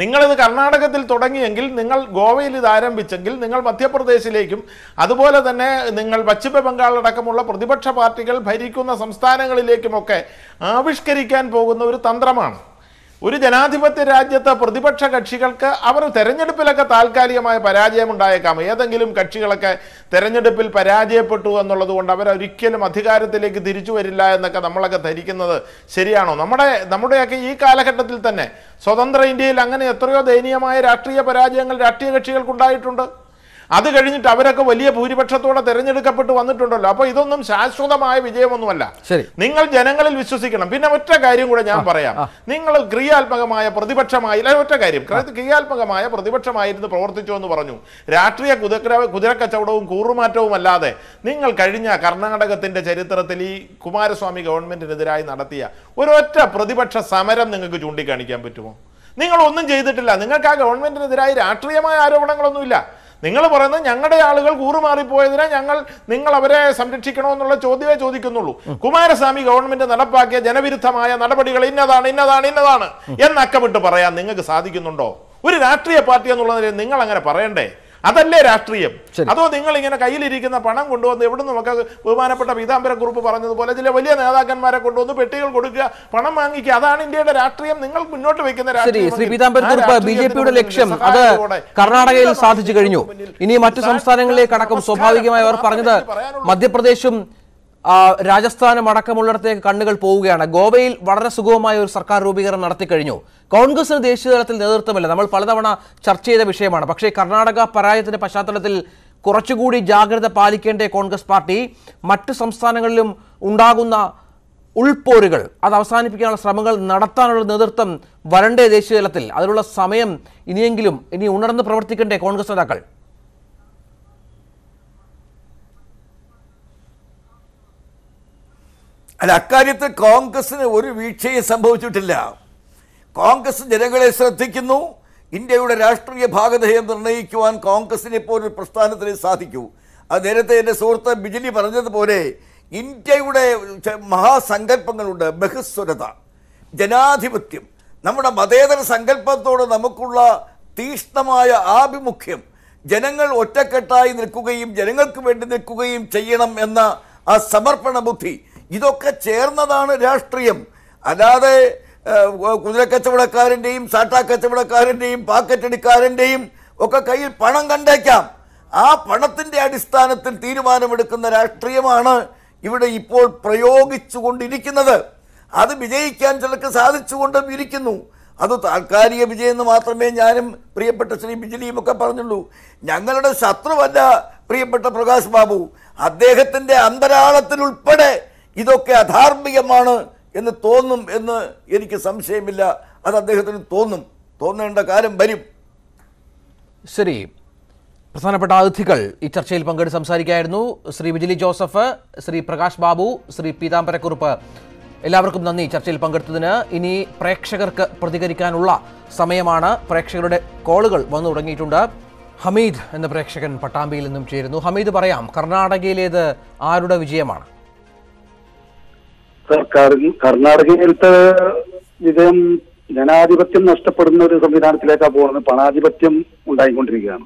നിങ്ങളിത് കർണാടകത്തിൽ തുടങ്ങിയെങ്കിൽ നിങ്ങൾ ഗോവയിൽ ഇത് ആരംഭിച്ചെങ്കിൽ നിങ്ങൾ മധ്യപ്രദേശിലേക്കും അതുപോലെ തന്നെ നിങ്ങൾ പശ്ചിമ ബംഗാൾ അടക്കമുള്ള പ്രതിപക്ഷ പാർട്ടികൾ ഭരിക്കുന്ന സംസ്ഥാനങ്ങളിലേക്കുമൊക്കെ ആവിഷ്കരിക്കാൻ പോകുന്ന ഒരു തന്ത്രമാണ്. ഒരു ജനാധിപത്യ രാജ്യത്തെ പ്രതിപക്ഷ കക്ഷികൾക്ക് അവർ തെരഞ്ഞെടുപ്പിലൊക്കെ താൽക്കാലികമായ പരാജയം ഉണ്ടായേക്കാം ഏതെങ്കിലും കക്ഷികളൊക്കെ തെരഞ്ഞെടുപ്പിൽ പരാജയപ്പെട്ടു എന്നുള്ളത് കൊണ്ട് അവരൊരിക്കലും അധികാരത്തിലേക്ക് തിരിച്ചു വരില്ല എന്നൊക്കെ നമ്മളൊക്കെ ധരിക്കുന്നത് ശരിയാണോ? നമ്മുടെ നമ്മുടെയൊക്കെ ഈ കാലഘട്ടത്തിൽ തന്നെ സ്വതന്ത്ര ഇന്ത്യയിൽ അങ്ങനെ എത്രയോ ദയനീയമായ രാഷ്ട്രീയ പരാജയങ്ങൾ രാഷ്ട്രീയ കക്ഷികൾക്കുണ്ടായിട്ടുണ്ട്. അത് കഴിഞ്ഞിട്ട് അവരൊക്കെ വലിയ ഭൂരിപക്ഷത്തോടെ തെരഞ്ഞെടുക്കപ്പെട്ട് വന്നിട്ടുണ്ടല്ലോ. അപ്പൊ ഇതൊന്നും ശാശ്വതമായ വിജയമൊന്നുമല്ല. ശരി. നിങ്ങൾ ജനങ്ങളിൽ വിശ്വസിക്കണം. പിന്നെ ഒറ്റ കാര്യം കൂടെ ഞാൻ പറയാം. നിങ്ങൾ ക്രിയാത്മകമായ പ്രതിപക്ഷമായി അല്ലെങ്കിൽ ഒറ്റ കാര്യം. ക്ര- ക്രിയാത്മകമായ പ്രതിപക്ഷമായിരുന്നു പ്രവർത്തിച്ചു എന്ന് പറഞ്ഞു. രാഷ്ട്രീയ കുതിര കുതിരക്കച്ചവടവും കൂറുമാറ്റവും അല്ലാതെ നിങ്ങൾ കഴിഞ്ഞ കർണാടകത്തിന്റെ ചരിത്രത്തിൽ ഈ കുമാരസ്വാമി ഗവൺമെന്റിനെതിരായി നടത്തിയ ഒരൊറ്റ പ്രതിപക്ഷ സമരം നിങ്ങൾക്ക് ചൂണ്ടിക്കാണിക്കാൻ പറ്റുമോ? നിങ്ങൾ ഒന്നും ചെയ്തിട്ടില്ല. നിങ്ങൾക്ക് ആ ഗവൺമെന്റിനെതിരായി രാഷ്ട്രീയമായ ആരോപണങ്ങളൊന്നുമില്ല. നിങ്ങൾ പറയുന്നത് ഞങ്ങളുടെ ആളുകൾ കൂറുമാറിപ്പോയതിനെ ഞങ്ങൾ നിങ്ങൾ അവരെ സംരക്ഷിക്കണമെന്നുള്ള ചോദ്യമേ ചോദിക്കുന്നുള്ളൂ. കുമാരസ്വാമി ഗവൺമെന്റ് നടപ്പാക്കിയ ജനവിരുദ്ധമായ നടപടികൾ ഇന്നതാണ് ഇന്നതാണ് ഇന്നതാണ് എന്നക്കമിട്ട് പറയാൻ നിങ്ങൾക്ക് സാധിക്കുന്നുണ്ടോ? ഒരു രാഷ്ട്രീയ പാർട്ടി എന്നുള്ള നിലയിൽ നിങ്ങൾ അങ്ങനെ പറയണ്ടേ? അതല്ലേ രാഷ്ട്രീയം? അതോ നിങ്ങൾ ഇങ്ങനെ കയ്യിലിരിക്കുന്ന പണം കൊണ്ടുവന്ന് എവിടെ നമുക്ക് ബഹുമാനപ്പെട്ട പീതാംബര ഗ്രൂപ്പ് പറഞ്ഞതുപോലെ ചില വലിയ നേതാക്കന്മാരെ കൊണ്ടുവന്ന് പെട്ടികൾ കൊടുക്കുക പണം വാങ്ങിക്കുക അതാണ് ഇന്ത്യയുടെ രാഷ്ട്രീയം. നിങ്ങൾ മുന്നോട്ട് വെക്കുന്ന രാഷ്ട്രീയം ബി ജെ പിയുടെ ലക്ഷ്യം അത് കർണാടകയിൽ സാധിച്ചു കഴിഞ്ഞു. ഇനി മറ്റു സംസ്ഥാനങ്ങളിലേക്ക് അടക്കം സ്വാഭാവികമായി അവർ പറഞ്ഞത് മധ്യപ്രദേശും രാജസ്ഥാനും അടക്കമുള്ളിടത്തേക്ക് കണ്ണുകൾ പോവുകയാണ്. ഗോവയിൽ വളരെ സുഗമമായ ഒരു സർക്കാർ രൂപീകരണം നടത്തി കഴിഞ്ഞു കോൺഗ്രസിന് ദേശീയ തലത്തിൽ നേതൃത്വമില്ല. നമ്മൾ പലതവണ ചർച്ച ചെയ്ത വിഷയമാണ്. പക്ഷേ കർണാടക പരാജയത്തിന്റെ പശ്ചാത്തലത്തിൽ കുറച്ചുകൂടി ജാഗ്രത പാലിക്കേണ്ട കോൺഗ്രസ് പാർട്ടി മറ്റു സംസ്ഥാനങ്ങളിലും ഉണ്ടാകുന്ന ഉൾപോരുകൾ അത് അവസാനിപ്പിക്കാനുള്ള ശ്രമങ്ങൾ നടത്താനുള്ള നേതൃത്വം വരണ്ടേ ദേശീയ തലത്തിൽ. അതിനുള്ള സമയം ഇനിയെങ്കിലും ഇനി ഉണർന്ന് പ്രവർത്തിക്കണ്ടേ കോൺഗ്രസ് നേതാക്കൾ? അല്ല അക്കാര്യത്തിൽ കോൺഗ്രസിന് ഒരു വീഴ്ചയും സംഭവിച്ചിട്ടില്ല. കോൺഗ്രസ് ജനങ്ങളെ ശ്രദ്ധിക്കുന്നു. ഇന്ത്യയുടെ രാഷ്ട്രീയ ഭാഗധേയം നിർണയിക്കുവാൻ കോൺഗ്രസിന് ഇപ്പോൾ ഒരു പ്രസ്ഥാനത്തിന് സാധിക്കൂ. അത് നേരത്തെ എന്റെ സുഹൃത്ത് ബിജിലി പറഞ്ഞതുപോലെ ഇന്ത്യയുടെ മഹാസങ്കല്പങ്ങളുണ്ട്. ബഹുസ്വരത ജനാധിപത്യം നമ്മുടെ മതേതര സങ്കല്പത്തോട് നമുക്കുള്ള തീഷ്ണമായ ആഭിമുഖ്യം. ജനങ്ങൾ ഒറ്റക്കെട്ടായി നിൽക്കുകയും ജനങ്ങൾക്ക് വേണ്ടി നിൽക്കുകയും ചെയ്യണം എന്ന ആ സമർപ്പണ ബുദ്ധി ഇതൊക്കെ ചേർന്നതാണ് രാഷ്ട്രീയം. അല്ലാതെ കുതിരക്കച്ചവടക്കാരന്റെയും സാട്ടാ കച്ചവടക്കാരന്റെയും പാക്കറ്റടിക്കാരന്റെയും ഒക്കെ കയ്യിൽ പണം കണ്ടേക്കാം. ആ പണത്തിന്റെ അടിസ്ഥാനത്തിൽ തീരുമാനമെടുക്കുന്ന രാഷ്ട്രീയമാണ് ഇവിടെ ഇപ്പോൾ പ്രയോഗിച്ചു കൊണ്ടിരിക്കുന്നത് അത് വിജയിക്കാൻ ചിലർക്ക് സാധിച്ചുകൊണ്ടും ഇരിക്കുന്നു. അത് താൽക്കാലിക വിജയം എന്ന് മാത്രമേ ഞാനും പ്രിയപ്പെട്ട ശ്രീ ബിജലിയും ഒക്കെ പറഞ്ഞുള്ളൂ. ഞങ്ങളുടെ ശത്രുവല്ല പ്രിയപ്പെട്ട പ്രകാശ് ബാബു. അദ്ദേഹത്തിന്റെ അന്തരാളത്തിൽ ഉൾപ്പെടെ ഇതൊക്കെ അധാർമികമാണ് എന്ന് തോന്നും എന്ന് എനിക്ക് സംശയമില്ല. അത് അദ്ദേഹത്തിന് തോന്നും. തോന്നേണ്ട കാലം വരും. ശരി. പ്രധാനപ്പെട്ട അതിഥികൾ ഈ ചർച്ചയിൽ പങ്കെടുത്ത് സംസാരിക്കായിരുന്നു ശ്രീ വിജിലി ജോസഫ് ശ്രീ പ്രകാശ് ബാബു ശ്രീ പീതാംബരക്കുറുപ്പ്. എല്ലാവർക്കും നന്ദി ചർച്ചയിൽ പങ്കെടുത്തതിന്. ഇനി പ്രേക്ഷകർക്ക് പ്രതികരിക്കാനുള്ള സമയമാണ്. പ്രേക്ഷകരുടെ കോളുകൾ വന്നു തുടങ്ങിയിട്ടുണ്ട്. ഹമീദ് എന്ന പ്രേക്ഷകൻ പട്ടാമ്പിയിൽ നിന്നും ചേരുന്നു. ഹമീദ് പറയാം കർണാടകയിലേത് ആരുടെ വിജയമാണ്? സർക്കാർ കർണാടകയിലത്തെ വിജയം ജനാധിപത്യം നഷ്ടപ്പെടുന്ന ഒരു സംവിധാനത്തിലേക്കാണ് പോകുന്നത് പണാധിപത്യം ഉണ്ടായിക്കൊണ്ടിരിക്കുകയാണ്.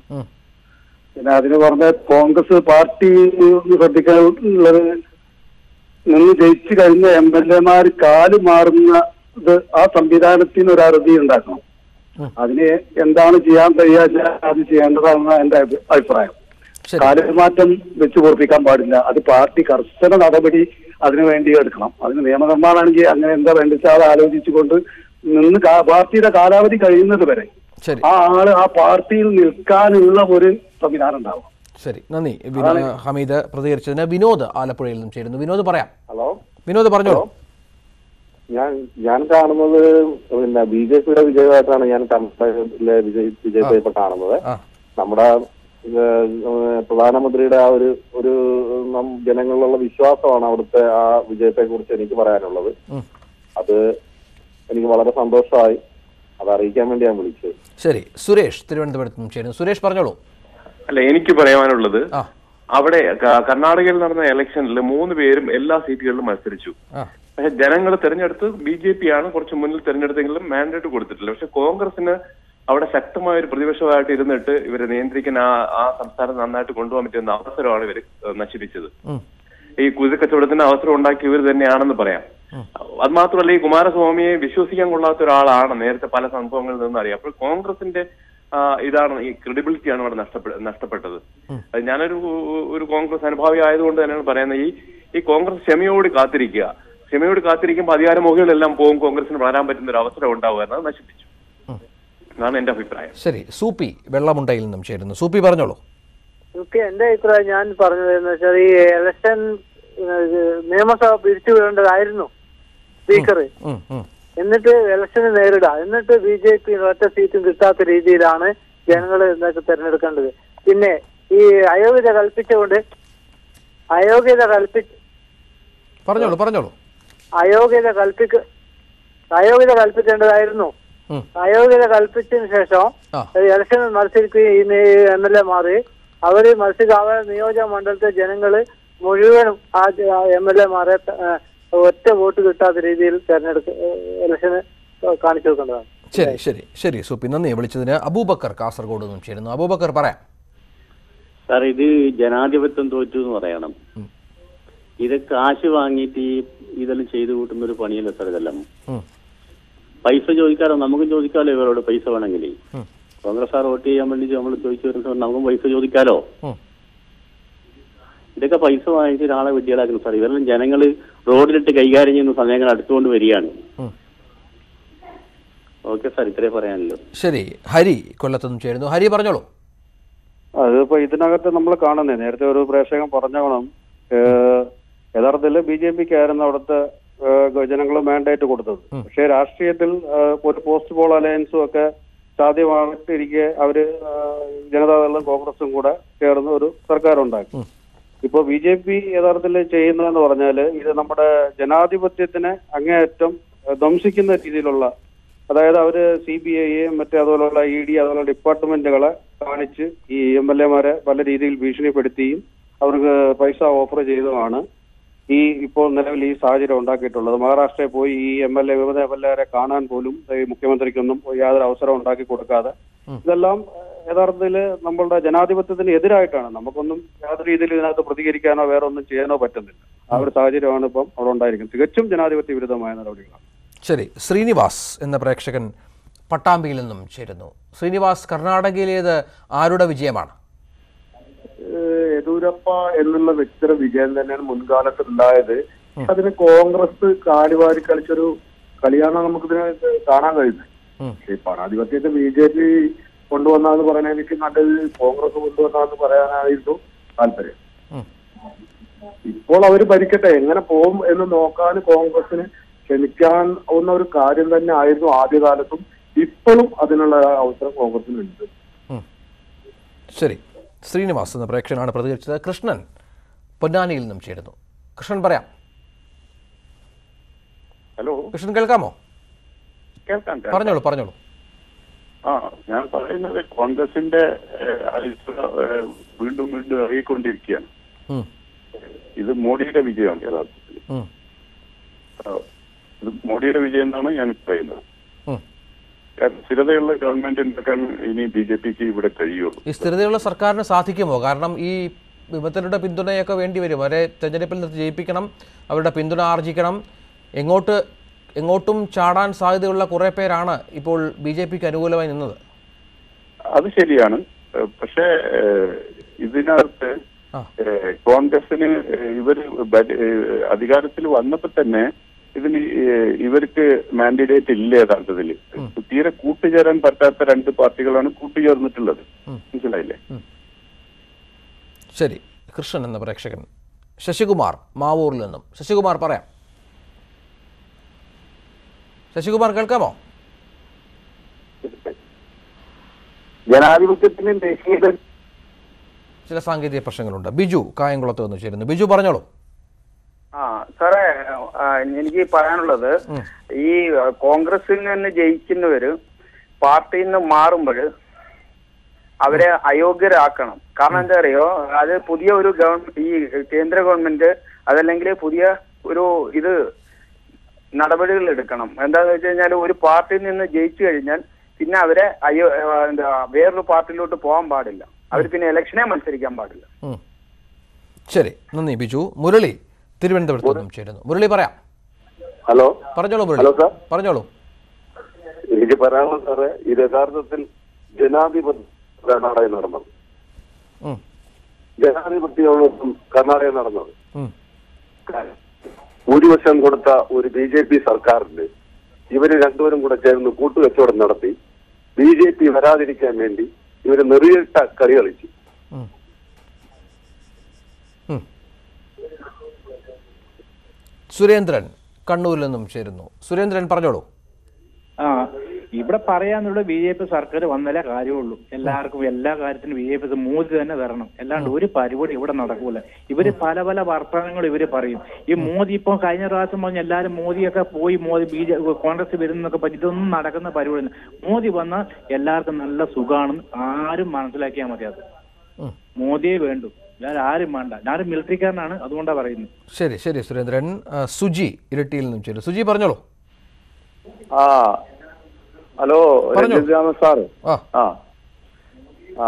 പിന്നെ അതിന് പറഞ്ഞ കോൺഗ്രസ് പാർട്ടി ശ്രദ്ധിക്കാനുള്ളത് നിന്ന് ജയിച്ചു കഴിഞ്ഞ എം എൽ എമാർ കാൽ മാറുന്ന ഇത് ആ സംവിധാനത്തിന് ഒരു അറുതി ഉണ്ടാക്കണം. അതിന് എന്താണ് ചെയ്യാൻ കഴിയാ അത് ചെയ്യേണ്ടതാണെന്നാണ് എന്റെ അഭിപ്രായം. കാലമാറ്റം വെച്ചു പൊറപ്പിക്കാൻ പാടില്ല. അത് പാർട്ടി കർശന നടപടി അതിനു വേണ്ടി എടുക്കണം. അതിന് നിയമനിർമ്മാണമാണെങ്കിൽ അങ്ങനെ എന്താ വേണ്ടിച്ച അത് ആലോചിച്ചുകൊണ്ട് നിന്ന് പാർട്ടിയുടെ കാലാവധി കഴിയുന്നത് വരെ ആ ആൾ ആ പാർട്ടിയിൽ നിൽക്കാനുള്ള ഒരു സംവിധാനം ഉണ്ടാവും ശരി. നന്ദി. വിനോദ് ഹമീദ് പ്രതികരിച്ചതിന് വിനോദ് ആലപ്പുഴയിൽ നിന്നും ചേരുന്നു. വിനോദ് പറയാം. ഹലോ. വിനോദ് പറഞ്ഞോളൂ. ഞാൻ ഞാൻ കാണുന്നത് പിന്നെ ബി ജെ പിയുടെ വിജയമായിട്ടാണ് ഞാൻ വിജയ വിജയത്തെ ഇപ്പൊ കാണുന്നത്. നമ്മുടെ പ്രധാനമന്ത്രിയുടെ ആ ഒരു ഒരു ജനങ്ങളിലുള്ള വിശ്വാസമാണ് അവിടുത്തെ ആ വിജയത്തെ കുറിച്ച് എനിക്ക് പറയാനുള്ളത്. അത് എനിക്ക് വളരെ സന്തോഷമായി. അത് അറിയിക്കാൻ വേണ്ടി ഞാൻ വിളിച്ചത് ശരി. സുരേഷ് തിരുവനന്തപുരത്ത് ചേരുന്നു. സുരേഷ് പറഞ്ഞോളൂ. അല്ല എനിക്ക് പറയാനുള്ളത് അവിടെ കർണാടകയിൽ നടന്ന ഇലക്ഷനിൽ മൂന്ന് പേരും എല്ലാ സീറ്റുകളിലും മത്സരിച്ചു. പക്ഷെ ജനങ്ങൾ തെരഞ്ഞെടുത്ത് ബി ജെ പി ആണ് കുറച്ച് മുന്നിൽ തെരഞ്ഞെടുത്തെങ്കിലും മാൻഡേറ്റ് കൊടുത്തിട്ടില്ല. പക്ഷെ കോൺഗ്രസിന് അവിടെ ശക്തമായ ഒരു പ്രതിപക്ഷമായിട്ട് ഇരുന്നിട്ട് ഇവരെ നിയന്ത്രിക്കാൻ ആ ആ സംസ്ഥാനം നന്നായിട്ട് കൊണ്ടുപോകാൻ പറ്റുന്ന അവസരമാണ് ഇവർ നശിപ്പിച്ചത്. ഈ കുതിരക്കച്ചവടത്തിന് അവസരം ഉണ്ടാക്കി ഇവർ തന്നെയാണെന്ന് പറയാം. അത് മാത്രമല്ല ഈ കുമാരസ്വാമിയെ വിശ്വസിക്കാൻ കൊള്ളാത്ത ഒരാളാണ് നേരത്തെ പല സംഭവങ്ങളിൽ നിന്ന് അറിയാം. അപ്പോൾ കോൺഗ്രസിന്റെ ഇതാണ് ഈ ക്രെഡിബിലിറ്റിയാണ് ഇവിടെ നഷ്ടപ്പെട്ട നഷ്ടപ്പെട്ടത്. അത് ഞാനൊരു ഒരു കോൺഗ്രസ് അനുഭാവി ആയതുകൊണ്ട് തന്നെയാണ് പറയുന്നത്. ഈ ഈ കോൺഗ്രസ് ക്ഷമയോട് കാത്തിരിക്കുക. ക്ഷമയോട് കാത്തിരിക്കുമ്പോൾ അധികാരമോഹികളെല്ലാം പോകും. കോൺഗ്രസിന് വളരാൻ പറ്റുന്ന ഒരു അവസരം ഉണ്ടാവുക എന്നത് നശിപ്പിച്ചു. അതാണ് എന്റെ അഭിപ്രായം. ശരി സൂപ്പി വെള്ളമുണ്ടയിൽ നിന്നും ചേരുന്നു. സൂപ്പി പറഞ്ഞോളൂ. സൂപ്പി എന്റെ അഭിപ്രായം ഞാൻ പറഞ്ഞത് എന്ന് വെച്ചാൽ ഈ ഇലക്ഷൻ നിയമസഭ പിരിച്ചുവിടേണ്ടതായിരുന്നു സ്പീക്കർ. എന്നിട്ട് ഇലക്ഷന് നേരിടാം എന്നിട്ട് ബി ജെ പി ഒറ്റ സീറ്റും കിട്ടാത്ത രീതിയിലാണ് ജനങ്ങൾ ഇതൊക്കെ തെരഞ്ഞെടുക്കേണ്ടത്. പിന്നെ ഈ അയോഗ്യത കൽപ്പിച്ചുകൊണ്ട് അയോഗ്യത കൽപ്പിച്ച് പറഞ്ഞോളൂ പറഞ്ഞോളൂ. അയോഗ്യത കൽപ്പിക്ക അയോഗ്യത കൽപ്പിക്കേണ്ടതായിരുന്നു. അയോഗ്യത കൽപ്പിച്ചതിന് ശേഷം ഇലക്ഷൻ മത്സരിക്കുകയും ഈ എം എൽ എമാര് അവർ മത്സരിക്കുക അവരുടെ നിയോജക മണ്ഡലത്തെ ജനങ്ങൾ മുഴുവനും ആ എം എൽ എ മാരെ ഒറ്റ വോട്ട് കിട്ടാത്ത രീതിയിൽ തെരഞ്ഞെടുക്ക ഇലക്ഷന് കാണിച്ചു കൊടുക്കേണ്ടതാണ്. ശരി ശരി ശരി സൂപ്പി നന്ദി. വിളിച്ചതിന് അബൂബക്കർ കാസർഗോഡ് നിന്നും ചേരുന്നു. അബൂബക്കർ പറയാം. സാർ ഇത് ജനാധിപത്യം തോറ്റു എന്ന് പറയണം. ഇത് കാശ് വാങ്ങിയിട്ട് ഈ ഇതെല്ലാം ചെയ്തു കൂട്ടുന്ന ഒരു പണിയല്ല സാർ ഇതെല്ലാം. പൈസ ചോദിക്കാലോ നമുക്കും ചോദിക്കാലോ ഇവരോട് പൈസ വേണമെങ്കിൽ കോൺഗ്രസ് സാർ വോട്ട് ചെയ്യാൻ വേണ്ടി നമ്മൾ ചോദിച്ചു വരുന്ന നമുക്കും പൈസ ചോദിക്കാലോ. ഇതൊക്കെ പൈസ വാങ്ങിച്ച് ഒരാളെ വിദ്യാലാക്കുന്നു സാർ ഇവരെല്ലാം ജനങ്ങൾ റോഡിലിട്ട് കൈകാര്യം ചെയ്യുന്ന സമയങ്ങൾ അടുത്തുകൊണ്ട് വരികയാണ്. ഓക്കെ സാർ ഇത്രേ പറയാനല്ലോ ശരി. ഹരി കൊല്ലത്ത് നിന്നും ചേരുന്നു. ഹരി പറഞ്ഞോളൂ. അതിപ്പോ ഇതിനകത്ത് നമ്മൾ കാണുന്നേ. നേരത്തെ ഒരു പ്രേക്ഷകൻ പറഞ്ഞോണം. യഥാർത്ഥത്തിൽ ബി ജെ പിക്കായിരുന്നു അവിടുത്തെ ജനങ്ങൾ മാൻഡേറ്റ് കൊടുത്തത്. പക്ഷേ രാഷ്ട്രീയത്തിൽ ഒരു പോസ്റ്റ് പോൾ അലയൻസും ഒക്കെ സാധ്യമായിട്ടിരിക്കെ അവർ ജനതാദളും കോൺഗ്രസും കൂടെ ചേർന്ന് ഒരു സർക്കാർ ഉണ്ടാക്കി ഇപ്പൊ ബി ജെ പി യഥാർത്ഥത്തിൽ ചെയ്യുന്നതെന്ന് പറഞ്ഞാൽ ഇത് നമ്മുടെ ജനാധിപത്യത്തിനെ അങ്ങേയറ്റം ധംസിക്കുന്ന ധ്വംസിക്കുന്ന രീതിയിലുള്ള അതായത് അവർ സി ബി ഐയെ മറ്റേ അതുപോലുള്ള ഇ ഡി അതുപോലുള്ള ഡിപ്പാർട്ട്മെന്റുകളെ കാണിച്ച് ഈ എം എൽ എമാരെ പല രീതിയിൽ ഭീഷണിപ്പെടുത്തിയും അവർക്ക് പൈസ ഓഫർ ചെയ്തുമാണ് ഈ ഇപ്പോൾ നിലവിൽ ഈ സാഹചര്യം ഉണ്ടാക്കിയിട്ടുള്ളത്. മഹാരാഷ്ട്രയിൽ പോയി ഈ എം എൽ എ വിമത എം എൽ എരെ കാണാൻ പോലും ഈ മുഖ്യമന്ത്രിക്കൊന്നും യാതൊരു അവസരം ഉണ്ടാക്കി കൊടുക്കാതെ ഇതെല്ലാം യഥാർത്ഥത്തിൽ നമ്മളുടെ ജനാധിപത്യത്തിന് എതിരായിട്ടാണ്. നമുക്കൊന്നും യാതൊരു രീതിയിൽ ഇതിനകത്ത് പ്രതികരിക്കാനോ വേറെ ഒന്നും ചെയ്യാനോ പറ്റുന്നില്ല. ആ ഒരു സാഹചര്യമാണ് ഇപ്പം അവിടെ ഉണ്ടായിരിക്കുന്നത്. തികച്ചും ജനാധിപത്യ വിരുദ്ധമായ നടപടികളാണ്. ശരി. ശ്രീനിവാസ് എന്ന പ്രേക്ഷകൻ പട്ടാമ്പിയിൽ നിന്നും ചേരുന്നു. ശ്രീനിവാസ് കർണാടകയിലേത് ആരുടെ വിജയമാണ്? യെദ്യൂരപ്പ എന്നുള്ള വ്യക്തിയുടെ വിജയം തന്നെയാണ് മുൻകാലത്ത് ഉണ്ടായത്. അതിന് കോൺഗ്രസ് കാലുവാരി കളിച്ചൊരു കളിയാണ് നമുക്കിതിനെ കാണാൻ കഴിയുന്നത്. പക്ഷേ പണാധിപത്യത്തെ ബി ജെ പി കൊണ്ടുവന്നാന്ന് പറയാൻ എനിക്ക് നല്ലത് കോൺഗ്രസ് കൊണ്ടുവന്നാന്ന് പറയാനായിരുന്നു താല്പര്യം. ഇപ്പോൾ അവർ ഭരിക്കട്ടെ എങ്ങനെ പോകും എന്ന് നോക്കാൻ കോൺഗ്രസിന് ക്ഷമിക്കാൻ ഉന്ന ഒരു കാര്യം തന്നെ ആയിരുന്നു ആദ്യകാലത്തും. ഇപ്പോഴും അതിനുള്ള അവസരം കോൺഗ്രസിനുണ്ട് ശരി. ശ്രീനിവാസ് എന്ന പ്രേക്ഷകനാണ് പ്രതികരിച്ചത്. കൃഷ്ണൻ പൊന്നാനിയിൽ നിന്നും ചേരുന്നു. കൃഷ്ണൻ പറയാം. ഹലോ. കൃഷ്ണൻ കേൾക്കാമോ? കേൾക്കാം. പറഞ്ഞോളൂ പറഞ്ഞോളൂ. ആ ഞാൻ പറയുന്നത് കോൺഗ്രസിന്റെ വീണ്ടും വീണ്ടും ഇറങ്ങിക്കൊണ്ടിരിക്കുകയാണ്. ഇത് മോഡിയുടെ വിജയമാണ് യഥാർത്ഥത്തിൽ. ഇത് മോഡിയുടെ വിജയം എന്നാണ് ഞാൻ പറയുന്നത്. സ്ഥിരതയുള്ള ഗവൺമെന്റ് ഉണ്ടാക്കാൻ ഇനി ബി ജെ പിക്ക് ഇവിടെ കഴിയുള്ളൂ. ഈ സ്ഥിരതയുള്ള സർക്കാരിന് സാധിക്കുമോ? കാരണം ഈ വിമതരുടെ പിന്തുണയൊക്കെ വേണ്ടി വരും. അവരെ തെരഞ്ഞെടുപ്പിൽ നിർത്തി ജയിപ്പിക്കണം അവരുടെ പിന്തുണ ആർജിക്കണം. എങ്ങോട്ട് എങ്ങോട്ടും ചാടാൻ സാധ്യതയുള്ള കുറെ പേരാണ് ഇപ്പോൾ ബി ജെ പിക്ക് അനുകൂലമായി നിന്നത്. അത് ശരിയാണ്. പക്ഷേ ഇതിനകത്ത് കോൺഗ്രസിന് ഇവർ അധികാരത്തിൽ വന്നപ്പോ തന്നെ ഇതിന് ഇവർക്ക് മാൻഡിഡേറ്റ് ഇല്ല യഥാർത്ഥത്തിൽ? തീരെ കൂട്ടുചേരാൻ പറ്റാത്ത രണ്ട് പാർട്ടികളാണ് കൂട്ടുചേർന്നിട്ടുള്ളത്. മനസ്സിലായില്ലേ? ശരി. കൃഷ്ണൻ എന്ന പ്രേക്ഷകൻ. ശശികുമാർ മാവൂരിൽ നിന്നും. ശശികുമാർ പറയാം. ശശികുമാർ കേൾക്കാമോ? ജനാധിപത്യത്തിന് ചില സാങ്കേതിക പ്രശ്നങ്ങളുണ്ട്. ബിജു കായംകുളത്ത് നിന്ന് ചേരുന്നു. ബിജു പറഞ്ഞോളൂ. ആ സാറേ എനിക്ക് പറയാനുള്ളത് ഈ കോൺഗ്രസിൽ നിന്ന് ജയിക്കുന്നവര് പാർട്ടിയിൽ നിന്ന് മാറുമ്പോൾ അവരെ അയോഗ്യരാക്കണം. കാരണം എന്താ അറിയോ അത് പുതിയ ഒരു ഗവൺമെന്റ് ഈ കേന്ദ്ര ഗവൺമെന്റ് അതല്ലെങ്കിൽ പുതിയ ഒരു ഇത് നടപടികൾ എടുക്കണം. എന്താന്ന് വെച്ച് കഴിഞ്ഞാൽ ഒരു പാർട്ടിയിൽ നിന്ന് ജയിച്ചു കഴിഞ്ഞാൽ പിന്നെ അവരെ അയ്യോ എന്താ വേറൊരു പാർട്ടിയിലോട്ട് പോകാൻ പാടില്ല. അവർ പിന്നെ ഇലക്ഷനെ മത്സരിക്കാൻ പാടില്ല. ശരി. നന്ദി ബിജു. മുരളി തിരുവനന്തപുരത്ത് നിന്നും ചേരുന്നു. മുരളി പറയാം. ഹലോ. പറഞ്ഞോളൂ മുരളി. Hello sir. പറഞ്ഞോളൂ. എനിക്ക് പറയാനുള്ള സാറേ ഇത് യഥാർത്ഥത്തിൽ ജനാധിപത്യ കർണാടക നടന്നത്. ഉം, ജനാധിപത്യമാണ് കർണാടകയിൽ നടന്നത്. ഭൂരിപക്ഷം കൊടുത്ത ഒരു ബി ജെ പി സർക്കാരിന് ഇവർ രണ്ടുപേരും കൂടെ ചേർന്ന് കൂട്ടുകച്ചവടം നടത്തി ബി ജെ പി വരാതിരിക്കാൻ വേണ്ടി ഇവർ നെറിയിട്ട കളി കളിച്ചു. സുരേന്ദ്രൻ കണ്ണൂരിൽ നിന്നും ചേരുന്നു. സുരേന്ദ്രൻ പറഞ്ഞോളൂ. ആ ഇവിടെ പറയാനുള്ള ബി ജെ പി സർക്കാർ വന്നാലേ കാര്യമുള്ളൂ. എല്ലാവർക്കും എല്ലാ കാര്യത്തിനും ബി ജെ പി മോദി തന്നെ തരണം അല്ലാണ്ട് ഒരു പരിപാടി ഇവിടെ നടക്കൂല. ഇവർ പല പല വർത്തമാനങ്ങൾ ഇവർ പറയും. ഈ മോദി ഇപ്പൊ കഴിഞ്ഞ പ്രാവശ്യം പറഞ്ഞ എല്ലാരും മോദിയൊക്കെ പോയി മോദി ബി ജെ കോൺഗ്രസ് വരുന്നൊക്കെ പറ്റി ഇതൊന്നും നടക്കുന്ന പരിപാടി മോദി വന്നാൽ എല്ലാവർക്കും നല്ല സുഖമാണെന്ന് ആരും മനസ്സിലാക്കിയാൽ മതി അത് മോദിയെ വേണ്ടു. വേറെ ആരും വേണ്ട. ഞാനൊരു മിലിറ്ററിക്കാരനാണ് അതുകൊണ്ടാണ് പറയുന്നത്. ശരി ശരി സുരേന്ദ്രൻ. സുജി ഇരട്ടിയിൽ നിന്നും ചേരും. സുജി പറഞ്ഞോളൂ. ആ ഹലോ സാറ് ആ. ആ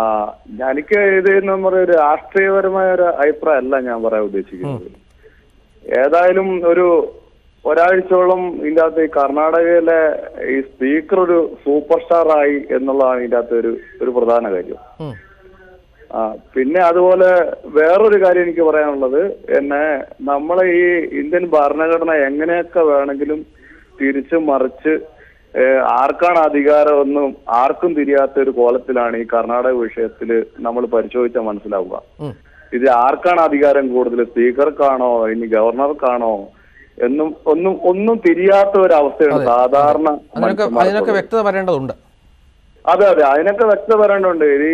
എനിക്ക് ഇത് നമ്മുടെ ഒരു രാഷ്ട്രീയപരമായ ഒരു അഭിപ്രായം അല്ല ഞാൻ പറയാൻ ഉദ്ദേശിക്കുന്നത്. ഏതായാലും ഒരു ഒരാഴ്ചയോളം ഇതിന്റെ അകത്ത് ഈ കർണാടകയിലെ ഈ സ്പീക്കർ ഒരു സൂപ്പർ സ്റ്റാർ ആയി എന്നുള്ളതാണ് ഇതിന്റെ അകത്ത് ഒരു ഒരു പ്രധാന കാര്യം. ആ പിന്നെ അതുപോലെ വേറൊരു കാര്യം എനിക്ക് പറയാനുള്ളത്. എന്നെ നമ്മളെ ഈ ഇന്ത്യൻ ഭരണഘടന എങ്ങനെയൊക്കെ വേണമെങ്കിലും തിരിച്ചു മറിച്ച് ആർക്കാണ് അധികാരമെന്നും ആർക്കും തിരിയാത്ത ഒരു കോലത്തിലാണ് ഈ കർണാടക വിഷയത്തിൽ നമ്മൾ പരിശോധിച്ചാൽ മനസ്സിലാവുക. ഇത് ആർക്കാണ് അധികാരം കൂടുതൽ? സ്പീക്കർക്കാണോ? ഇനി ഗവർണർക്കാണോ? എന്നും ഒന്നും ഒന്നും തിരിയാത്ത ഒരു അവസ്ഥയാണ് സാധാരണ അതിനൊക്കെ വ്യക്തത വരേണ്ടതുണ്ട്. അതെ അതെ. അതിനൊക്കെ വ്യക്തത വരേണ്ടതുണ്ട്. ഈ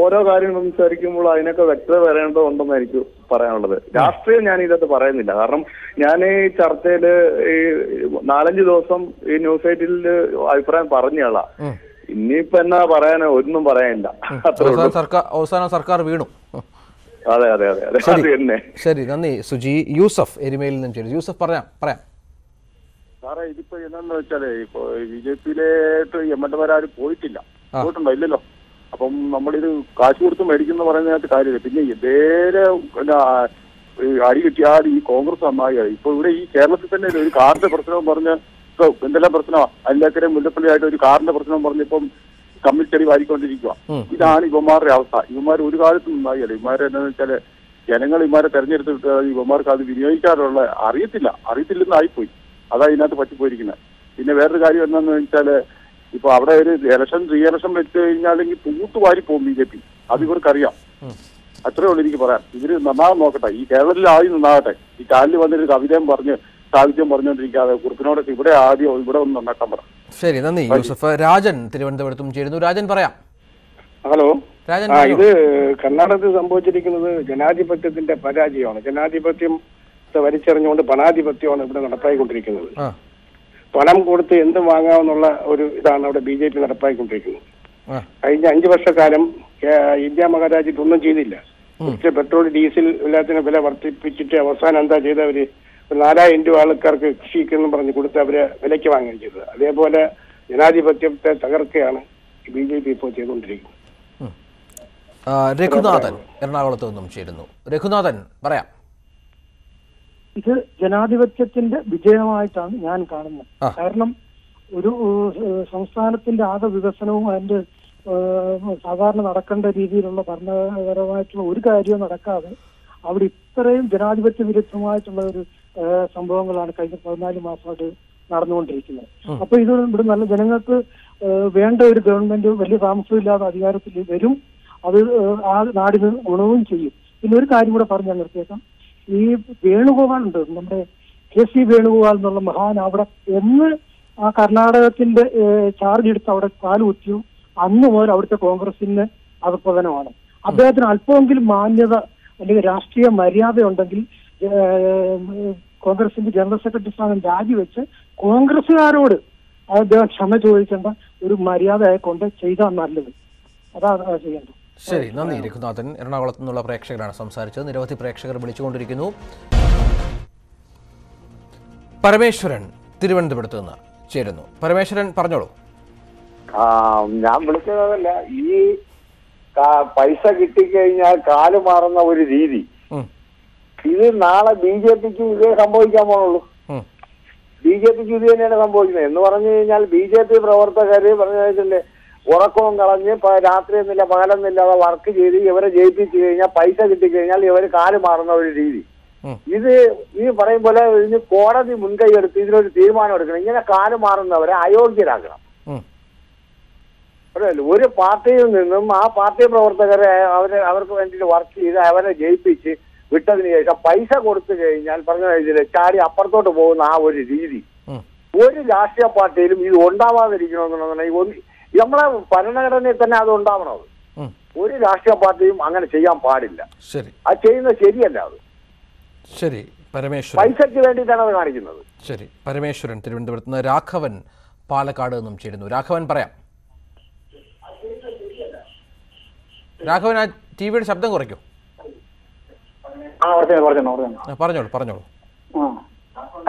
ഓരോ കാര്യം സംസാരിക്കുമ്പോൾ അതിനൊക്കെ വ്യക്തത വരേണ്ടതുണ്ടെന്ന് എനിക്ക് പറയാനുള്ളത് രാഷ്ട്രീയം ഞാൻ ഇതിനകത്ത് പറയുന്നില്ല. കാരണം ഞാൻ ഈ ചർച്ചയിൽ ഈ നാലഞ്ച് ദിവസം ഈ ന്യൂസ് എയ്റ്റിൽ അഭിപ്രായം പറഞ്ഞാ ഇനിയിപ്പോ എന്നാ പറയാനോ? ഒന്നും പറയാനില്ല. അത്രേ അവസാന ഉള്ളൂ. സർക്കാർ അവസാനം സർക്കാർ വീണു. അതെ അതെ അതെ അതെ. ശരി. നന്ദി. സുജി യൂസഫ് എരുമയിൽ നിന്നും യൂസഫ് പറയാം പറയാം. സാറേ ഇതിപ്പോ എന്താന്ന് വെച്ചാലേ ഇപ്പൊ ബി ജെ പിയിലേക്ക് എം എൽ എമാരും പോയിട്ടില്ല. പോയിട്ടുണ്ടോ? ഇല്ലല്ലോ. അപ്പം നമ്മളിത് കാശ് കൊടുത്ത് മേടിക്കുന്ന പറയുന്നതിനകത്ത് കാര്യമില്ല. പിന്നെ ഈ അടി കിട്ടിയാൽ ഈ കോൺഗ്രസ് നന്നായി. ഇപ്പൊ ഇവിടെ ഈ കേരളത്തിൽ തന്നെ ഒരു കാറിന്റെ പ്രശ്നവും പറഞ്ഞ് ഇപ്പൊ എന്തെല്ലാം പ്രശ്നമാണ് അല്ലാക്കരെ മുല്ലപ്പള്ളിയായിട്ട് ഒരു കാറിന്റെ പ്രശ്നം പറഞ്ഞ് ഇപ്പം കമ്മിറ്റടി വാരിക്കൊണ്ടിരിക്കുക ഇതാണ് ഇവന്മാരുടെ അവസ്ഥ. ഇവന്മാർ ഒരു കാലത്തും ഉണ്ടായില്ല ഇവന്മാരെ എന്താണെന്ന് വെച്ചാൽ ജനങ്ങൾ ഇവന്മാരെ തെരഞ്ഞെടുത്തിട്ട് ഇവന്മാർക്ക് അത് വിനിയോഗിക്കാറുള്ള അറിയത്തില്ല. അറിയത്തില്ലെന്നായിപ്പോയി അതാ ഇതിനകത്ത് പറ്റിപ്പോയിരിക്കുന്നത്. പിന്നെ വേറൊരു കാര്യം എന്താണെന്ന് വെച്ചാൽ ഇപ്പൊ അവിടെ ഒരു ഇലക്ഷൻ റീ ഇലക്ഷൻ വെച്ച് കഴിഞ്ഞാലെങ്കിൽ തൂത്തുവാരി പോകും ബി ജെ പി. അത് ഇവർക്കറിയാം. അത്രേ ഉള്ളൂ എനിക്ക് പറയാം ഇവർ നന്നാകാൻ നോക്കട്ടെ. ഈ കേരളത്തിൽ ആദ്യം നന്നാകട്ടെ. ഈ കാലിൽ വന്നൊരു കവിതയും പറഞ്ഞ് സാഹിത്യം പറഞ്ഞുകൊണ്ടിരിക്കാതെ കുറിപ്പിനോടൊക്കെ ഇവിടെ ആദ്യം ഇവിടെ ഒന്ന് നന്നാക്കാൻ പറ. ശരി നന്ദി. യൂസഫ് രാജൻ തിരുവനന്തപുരത്തും ചേരുന്നു. രാജൻ പറയാം. ഹലോ. രാജൻ ഇത് കർണാടകത്തിൽ സംഭവിച്ചിരിക്കുന്നത് ജനാധിപത്യത്തിന്റെ പരാജയമാണ്. ജനാധിപത്യം വലിച്ചെറിഞ്ഞുകൊണ്ട് പണാധിപത്യമാണ് ഇവിടെ നടപ്പായിക്കൊണ്ടിരിക്കുന്നത്. പണം കൊടുത്ത് എന്തും വാങ്ങാമെന്നുള്ള ഒരു ഇതാണ് അവിടെ ബി ജെ പി നടപ്പായിക്കൊണ്ടിരിക്കുന്നത് കഴിഞ്ഞ അഞ്ചു വർഷക്കാലം ഇന്ത്യ മഹാരാജ്യത്ത് ഒന്നും ചെയ്തില്ല പക്ഷേ പെട്രോൾ ഡീസൽ എല്ലാത്തിനും വില വർദ്ധിപ്പിച്ചിട്ട് അവസാനം എന്താ ചെയ്ത അവർ? നാലായിരം രൂപ ആൾക്കാർക്ക് കൃഷിക്കെന്നും പറഞ്ഞ് കൊടുത്ത് അവരെ വിലയ്ക്ക് വാങ്ങുകയും ചെയ്തത്. അതേപോലെ ജനാധിപത്യത്തെ തകർക്കുകയാണ് ബി ജെ പി ഇപ്പോൾ ചെയ്തുകൊണ്ടിരിക്കുന്നത്. രഘുനാഥൻ എറണാകുളത്ത് നിന്നും ചേരുന്നു. രഘുനാഥൻ പറയാം. ഇത് ജനാധിപത്യത്തിന്റെ വിജയമായിട്ടാണ് ഞാൻ കാണുന്നത്. കാരണം ഒരു സംസ്ഥാനത്തിന്റെ ആകെ വികസനവും അതിന്റെ സാധാരണ നടക്കേണ്ട രീതിയിലുള്ള ഭരണപരമായിട്ടുള്ള ഒരു കാര്യവും നടക്കാതെ അവിടെ ഇത്രയും ജനാധിപത്യ വിരുദ്ധമായിട്ടുള്ള ഒരു സംഭവങ്ങളാണ് കഴിഞ്ഞ പതിനാല് മാസമായിട്ട് നടന്നുകൊണ്ടിരിക്കുന്നത്. അപ്പൊ ഇത് ഇവിടെ നല്ല ജനങ്ങൾക്ക് വേണ്ട ഒരു ഗവൺമെന്റ് വലിയ താമസമില്ലാതെ അധികാരത്തിൽ വരും. അത് ആ നാടിന് ഗുണവും ചെയ്യും. പിന്നെ ഒരു കാര്യം കൂടെ പറഞ്ഞു ഞാൻ നിർത്തിയേക്കാം. ഈ വേണുഗോപാൽ ഉണ്ട്. നമ്മുടെ കെ സി വേണുഗോപാൽ എന്നുള്ള മഹാൻ അവിടെ എന്ന് ആ കർണാടകത്തിന്റെ ചാർജ് എടുത്ത് അവിടെ കാലുകുത്തിയോ അന്ന് മുതൽ അവിടുത്തെ കോൺഗ്രസിന് അധപ്പതനമാണ് അദ്ദേഹത്തിന് അല്പമെങ്കിലും മാന്യത അല്ലെങ്കിൽ രാഷ്ട്രീയ മര്യാദ ഉണ്ടെങ്കിൽ കോൺഗ്രസിന്റെ ജനറൽ സെക്രട്ടറി സ്ഥാനം രാജിവെച്ച് കോൺഗ്രസുകാരോട് അദ്ദേഹം ക്ഷമ ചോദിക്കേണ്ട ഒരു മര്യാദ ആയിക്കൊണ്ട് ചെയ്താൽ നല്ലത്. അതാണ് ചെയ്യേണ്ടത്. ശരി നന്ദി. രഘുനാഥൻ എറണാകുളത്ത് നിന്നുള്ള പ്രേക്ഷകരാണ് സംസാരിച്ചത്. നിരവധി പ്രേക്ഷകർ വിളിച്ചുകൊണ്ടിരിക്കുന്നു. പരമേശ്വരൻ തിരുവനന്തപുരത്ത് നിന്ന് ചേരുന്നു. പരമേശ്വരൻ പറഞ്ഞോളൂ. ഞാൻ വിളിച്ചതല്ല. ഈ പൈസ കിട്ടിക്കഴിഞ്ഞാൽ കാൽ മാറുന്ന ഒരു രീതി. ഇത് നാളെ ബി ജെ പിക്ക് ഇതേ സംഭവിക്കാൻ പോണുള്ളൂ. ബി ജെ പിക്ക് ഇത് തന്നെയാണ് സംഭവിക്കുന്നത്. എന്ന് പറഞ്ഞു കഴിഞ്ഞാൽ ബി ജെ പി പ്രവർത്തകര് പറഞ്ഞില്ലേ ഉറക്കവും കളഞ്ഞ് രാത്രി രാത്രിയൊന്നുമില്ല പകലൊന്നുമില്ലാതെ വർക്ക് ചെയ്ത് ഇവരെ ജയിപ്പിച്ചു കഴിഞ്ഞാൽ പൈസ കിട്ടിക്കഴിഞ്ഞാൽ ഇവർ കാൽ മാറുന്ന ഒരു രീതി. ഇത് ഈ പറയും പോലെ ഇതിന് കോടതി മുൻകൈ എടുത്ത് ഇതിനൊരു തീരുമാനം എടുക്കണം. ഇങ്ങനെ കാൽ മാറുന്നവരെ അയോഗ്യരാക്കണം? ഒരു പാർട്ടിയിൽ നിന്നും ആ പാർട്ടി പ്രവർത്തകരെ അവരെ അവർക്ക് വേണ്ടിയിട്ട് വർക്ക് ചെയ്ത് അവരെ ജയിപ്പിച്ച് വിട്ടതിന് ശേഷം പൈസ കൊടുത്തു കഴിഞ്ഞാൽ പറഞ്ഞ ഇതിൽ ചാടി അപ്പുറത്തോട്ട് പോകുന്ന ആ ഒരു രീതി. ഒരു രാഷ്ട്രീയ പാർട്ടിയിലും ഇത് ഉണ്ടാവാതിരിക്കണമെന്നുണ്ടെങ്കിൽ ഒന്ന് നമ്മളെ ഭരണഘടനയിൽ തന്നെ അത് ഉണ്ടാവണം. ഒരു രാഷ്ട്രീയ പാർട്ടിയും അങ്ങനെ ചെയ്യാൻ പാടില്ല. ശരി. അത് ചെയ്യുന്നത് ശരിയല്ല അത്. ശരി പരമേശ്വരൻ. പൈസയ്ക്ക് വേണ്ടിയിട്ടാണ് അത് കാണിക്കുന്നത്. ശരി പരമേശ്വരൻ തിരുവനന്തപുരത്ത് നിന്ന് രാഘവൻ പാലക്കാട് നിന്നും ചേരുന്നു. രാഘവൻ പറയാം. രാഘവൻ ആ ടി വിയുടെ ശബ്ദം കുറയ്ക്കൂ. പറഞ്ഞോളൂ പറഞ്ഞോളൂ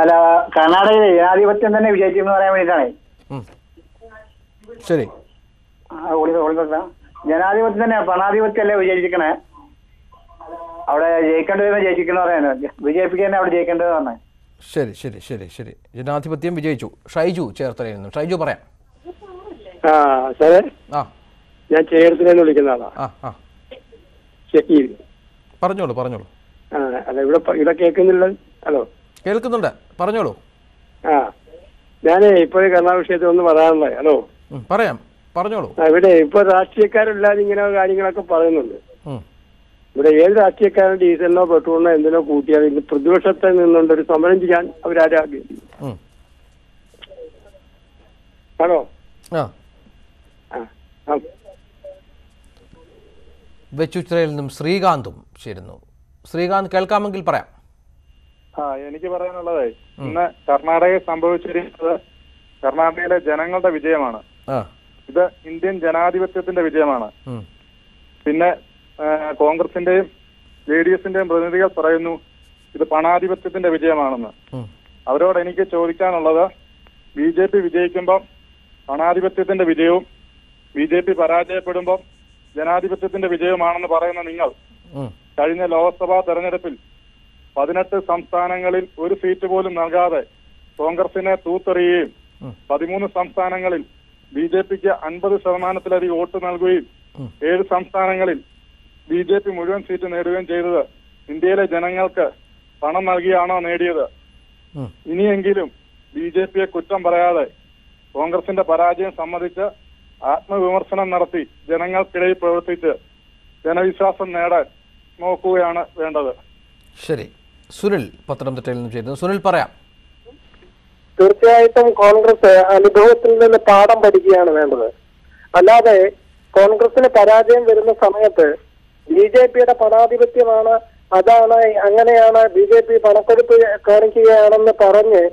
അല്ല കർണാടകയിലെ ജനാധിപത്യം തന്നെ വിജയിച്ചെന്ന് പറയാൻ വേണ്ടിയിട്ടാണേ. ശരി. ജനാധിപത്യം തന്നെ പണാധിപത്യം അല്ലേ വിജയിച്ചിരിക്കണേ? അവിടെ ജയിക്കേണ്ടത് ജയിച്ചിരിക്കണ പറയാനോ ബി ജെ പിക്ക് തന്നെ അവിടെ ജയിക്കേണ്ടത് പറഞ്ഞേ ശരി ശരി ശരി ശരി. ജനാധിപത്യം വിജയിച്ചു. ഷൈജു ചേർത്തലയിൽ ഷൈജു പറയാം. ആ സാറേ? ആ. ഞാൻ ചേർത്തലയിൽ വിളിക്കുന്ന ആളാ. ആ ആ. ഷക്കീൽ പറഞ്ഞോളൂ പറഞ്ഞോളൂ. അല്ല ഇവിടെ ഇവിടെ കേൾക്കുന്നില്ല. ഹലോ. കേൾക്കുന്നുണ്ട്. പറഞ്ഞോളൂ. ആ. ഞാൻ ഇപ്പോഴും കർണാടക വിഷയത്തിൽ ഒന്ന് പറയാനുള്ളത്. ഹലോ. പറയാം. പറഞ്ഞോളൂ. ഇവിടെ ഇപ്പൊ രാഷ്ട്രീയക്കാരെല്ലാരും ഇങ്ങനെ കാര്യങ്ങളൊക്കെ പറയുന്നുണ്ട്. ഇവിടെ ഏത് രാഷ്ട്രീയക്കാരൻ ഡീസലിനോ പെട്രോളിനോ എന്തിനോ കൂട്ടിയാൽ ഇന്ന് പ്രതിപക്ഷത്തെ നിന്നുകൊണ്ട് ഒരു സമരം ചെയ്യാൻ അവരാരും. ഹലോ വെച്ചുച്ചിറയിൽ നിന്നും ശ്രീകാന്തും ചേരുന്നു. ശ്രീകാന്ത് കേൾക്കാമെങ്കിൽ പറയാം. ആ എനിക്ക് പറയാനുള്ളത് ഇന്ന് കർണാടകയിൽ സംഭവിച്ചിരിക്കുന്നത് കർണാടകയിലെ ജനങ്ങളുടെ വിജയമാണ്. ഇത് ഇന്ത്യൻ ജനാധിപത്യത്തിന്റെ വിജയമാണ്. പിന്നെ കോൺഗ്രസിന്റെയും ജെ ഡി എസിന്റെയും പ്രതിനിധികൾ പറയുന്നു ഇത് പണാധിപത്യത്തിന്റെ വിജയമാണെന്ന്. അവരോട് എനിക്ക് ചോദിക്കാനുള്ളത് ബി ജെ പി വിജയിക്കുമ്പം പണാധിപത്യത്തിന്റെ വിജയവും ബി ജെ പി പരാജയപ്പെടുമ്പം ജനാധിപത്യത്തിന്റെ വിജയമാണെന്ന് പറയുന്ന നിങ്ങൾ കഴിഞ്ഞ ലോക്സഭാ തെരഞ്ഞെടുപ്പിൽ പതിനെട്ട് സംസ്ഥാനങ്ങളിൽ ഒരു സീറ്റ് പോലും നൽകാതെ കോൺഗ്രസിനെ തൂത്തെറിയുകയും. പതിമൂന്ന് സംസ്ഥാനങ്ങളിൽ ബി ജെ പിക്ക് അൻപത് ശതമാനത്തിലധികം വോട്ട് നൽകുകയും ഏഴ് സംസ്ഥാനങ്ങളിൽ ബി ജെ പി മുഴുവൻ സീറ്റ് നേടുകയും ചെയ്തത് ഇന്ത്യയിലെ ജനങ്ങൾക്ക് പണം നൽകിയാണോ നേടിയത്? ഇനിയെങ്കിലും ബി ജെ പിയെ കുറ്റം പറയാതെ കോൺഗ്രസിന്റെ പരാജയം സമ്മതിച്ച് ആത്മവിമർശനം നടത്തി ജനങ്ങൾക്കിടയിൽ പ്രവർത്തിച്ച് ജനവിശ്വാസം നേടാൻ നോക്കുകയാണ് വേണ്ടത്. ശരി. സുനിൽ പത്തനംതിട്ടയിൽ നിന്നും ചേരുന്നു. സുനിൽ പറയാം. തീർച്ചയായിട്ടും കോൺഗ്രസ് അനുഭവത്തിൽ നിന്ന് പാഠം പഠിക്കുകയാണ് വേണ്ടത്. അല്ലാതെ കോൺഗ്രസിന് പരാജയം വരുന്ന സമയത്ത് ബി ജെ പിയുടെ പണാധിപത്യമാണ് അതാണ് അങ്ങനെയാണ് ബി ജെ പി പണക്കൊടുപ്പ് കാണിക്കുകയാണെന്ന് പറഞ്ഞ്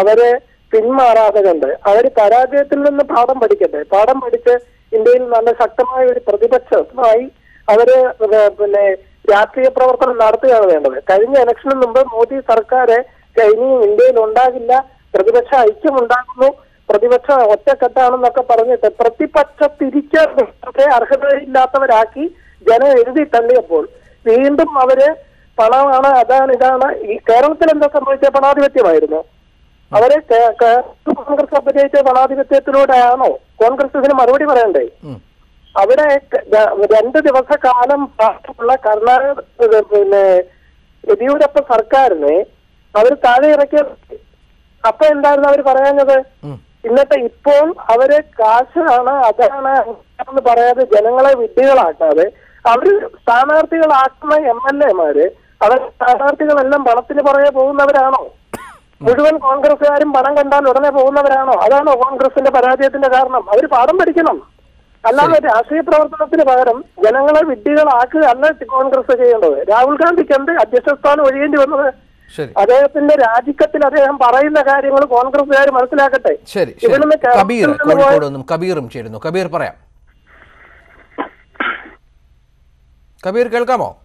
അവരെ പിന്മാറാതെ കണ്ട് അവർ പരാജയത്തിൽ നിന്ന് പാഠം പഠിക്കട്ടെ. പാഠം പഠിച്ച് ഇന്ത്യയിൽ നല്ല ശക്തമായ ഒരു പ്രതിപക്ഷമായി അവർ പിന്നെ രാഷ്ട്രീയ പ്രവർത്തനം നടത്തുകയാണ് വേണ്ടത്. കഴിഞ്ഞ ഇലക്ഷന് മുമ്പ് മോദി സർക്കാർ ഇനിയും ഇന്ത്യയിൽ ഉണ്ടാകില്ല പ്രതിപക്ഷ ഐക്യം ഉണ്ടാകുന്നു പ്രതിപക്ഷ ഒറ്റക്കെട്ടാണെന്നൊക്കെ പറഞ്ഞിട്ട് പ്രതിപക്ഷ തിരിച്ചറിഞ്ഞെ അർഹതയില്ലാത്തവരാക്കി ജനം എഴുതി തള്ളിയപ്പോൾ വീണ്ടും അവർ പണമാണ് അതാണ് ഇതാണ് ഈ കേരളത്തിൽ എന്താ സംഭവിച്ച പണാധിപത്യമായിരുന്നു. അവർ കോൺഗ്രസ് അഭിനയിച്ച പണാധിപത്യത്തിലൂടെയാണോ? കോൺഗ്രസ് ഇതിന് മറുപടി പറയണ്ടേ? അവിടെ രണ്ട് ദിവസ കാലം പാർട്ടിയുള്ള കർണാടക പിന്നെ യെദ്യൂരപ്പ സർക്കാരിനെ അവർ താഴെ ഇറക്കിയ അപ്പൊ എന്തായിരുന്നു അവർ പറയാഞ്ഞത്? ഇന്നത്തെ ഇപ്പോൾ അവർ കാശാണ് അതാണ് എന്ന് പറയാതെ ജനങ്ങളെ വിഡ്ഢികളാക്കാതെ അവർ സ്ഥാനാർത്ഥികളാക്കുന്ന എം എൽ എമാര് അവർ സ്ഥാനാർത്ഥികളെല്ലാം പണത്തിന് പുറകെ പോകുന്നവരാണോ? മുഴുവൻ കോൺഗ്രസ്സുകാരും പണം കണ്ടാൽ ഉടനെ പോകുന്നവരാണോ? അതാണോ കോൺഗ്രസിന്റെ പരാജയത്തിന്റെ കാരണം? അവർ പാഠം പഠിക്കണം. അല്ലാതെ രാഷ്ട്രീയ പ്രവർത്തനത്തിന് പകരം ജനങ്ങളെ വിഡ്ഢികളാക്കുക അല്ല കോൺഗ്രസ് ചെയ്യേണ്ടത്. രാഹുൽ ഗാന്ധിക്ക് എന്ത് അധ്യക്ഷ സ്ഥാനം ഒഴിയേണ്ടി വന്നത്? അദ്ദേഹത്തിന്റെ രാജിക്കത്തിൽ അദ്ദേഹം പറയുന്ന കാര്യങ്ങൾ കോൺഗ്രസുകാർ മനസ്സിലാക്കട്ടെ. ശരി കബീർ കോഴിക്കോട് നിന്നും കബീറും ചേരുന്നു. കബീർ പറയാം. കബീർ കേൾക്കാമോ?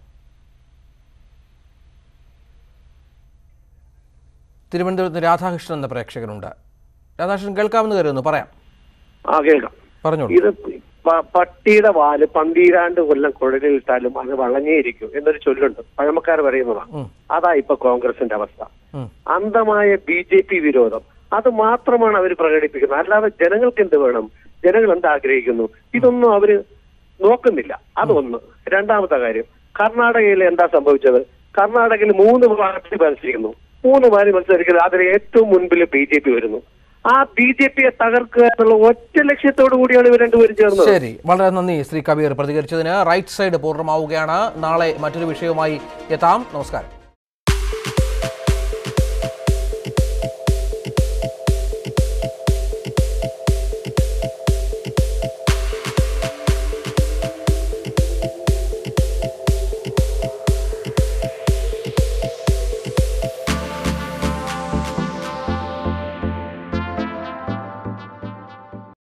തിരുവനന്തപുരത്ത് രാധാകൃഷ്ണൻ എന്ന പ്രേക്ഷകനുണ്ട് രാധാകൃഷ്ണൻ കേൾക്കാമെന്ന് കരുതുന്നു. പറയാം. ആ കേൾക്കാം. ഇത് പട്ടിയുടെ വാൽ പന്തീരാണ്ട് കൊല്ലം കുഴലിലിട്ടാലും അത് വളഞ്ഞേയിരിക്കും എന്നൊരു ചൊല്ലുണ്ട്. പഴമക്കാർ പറയുന്നതാണ് അതാ ഇപ്പൊ കോൺഗ്രസിന്റെ അവസ്ഥ. അന്ധമായ ബി ജെ പി വിരോധം. അത് മാത്രമാണ് അവർ പ്രകടിപ്പിക്കുന്നത്. അല്ലാതെ ജനങ്ങൾക്ക് എന്ത് വേണം? ജനങ്ങൾ എന്ത് ആഗ്രഹിക്കുന്നു? ഇതൊന്നും അവർ നോക്കുന്നില്ല. അതൊന്ന്. രണ്ടാമത്തെ കാര്യം. കർണാടകയിൽ എന്താ സംഭവിച്ചത്? കർണാടകയിൽ മൂന്ന് പാർട്ടി മത്സരിക്കുന്നു. മൂന്ന് പാർട്ടി മത്സരിക്കുന്നത് അതിൽ ഏറ്റവും മുൻപിൽ ബി ജെ പി വരുന്നു. ആ ബി ജെ പിയെ തകർക്കുക എന്നുള്ള ഒറ്റ ലക്ഷ്യത്തോടു കൂടിയാണ് ഇവർ രണ്ടുപേരും ചേർന്നത്. ശരി. വളരെ നന്ദി ശ്രീ കബീർ പ്രതികരിച്ചതിന്. റൈറ്റ് സൈഡ് പൂർണമാവുകയാണ്. നാളെ മറ്റൊരു വിഷയവുമായി എത്താം. നമസ്കാരം.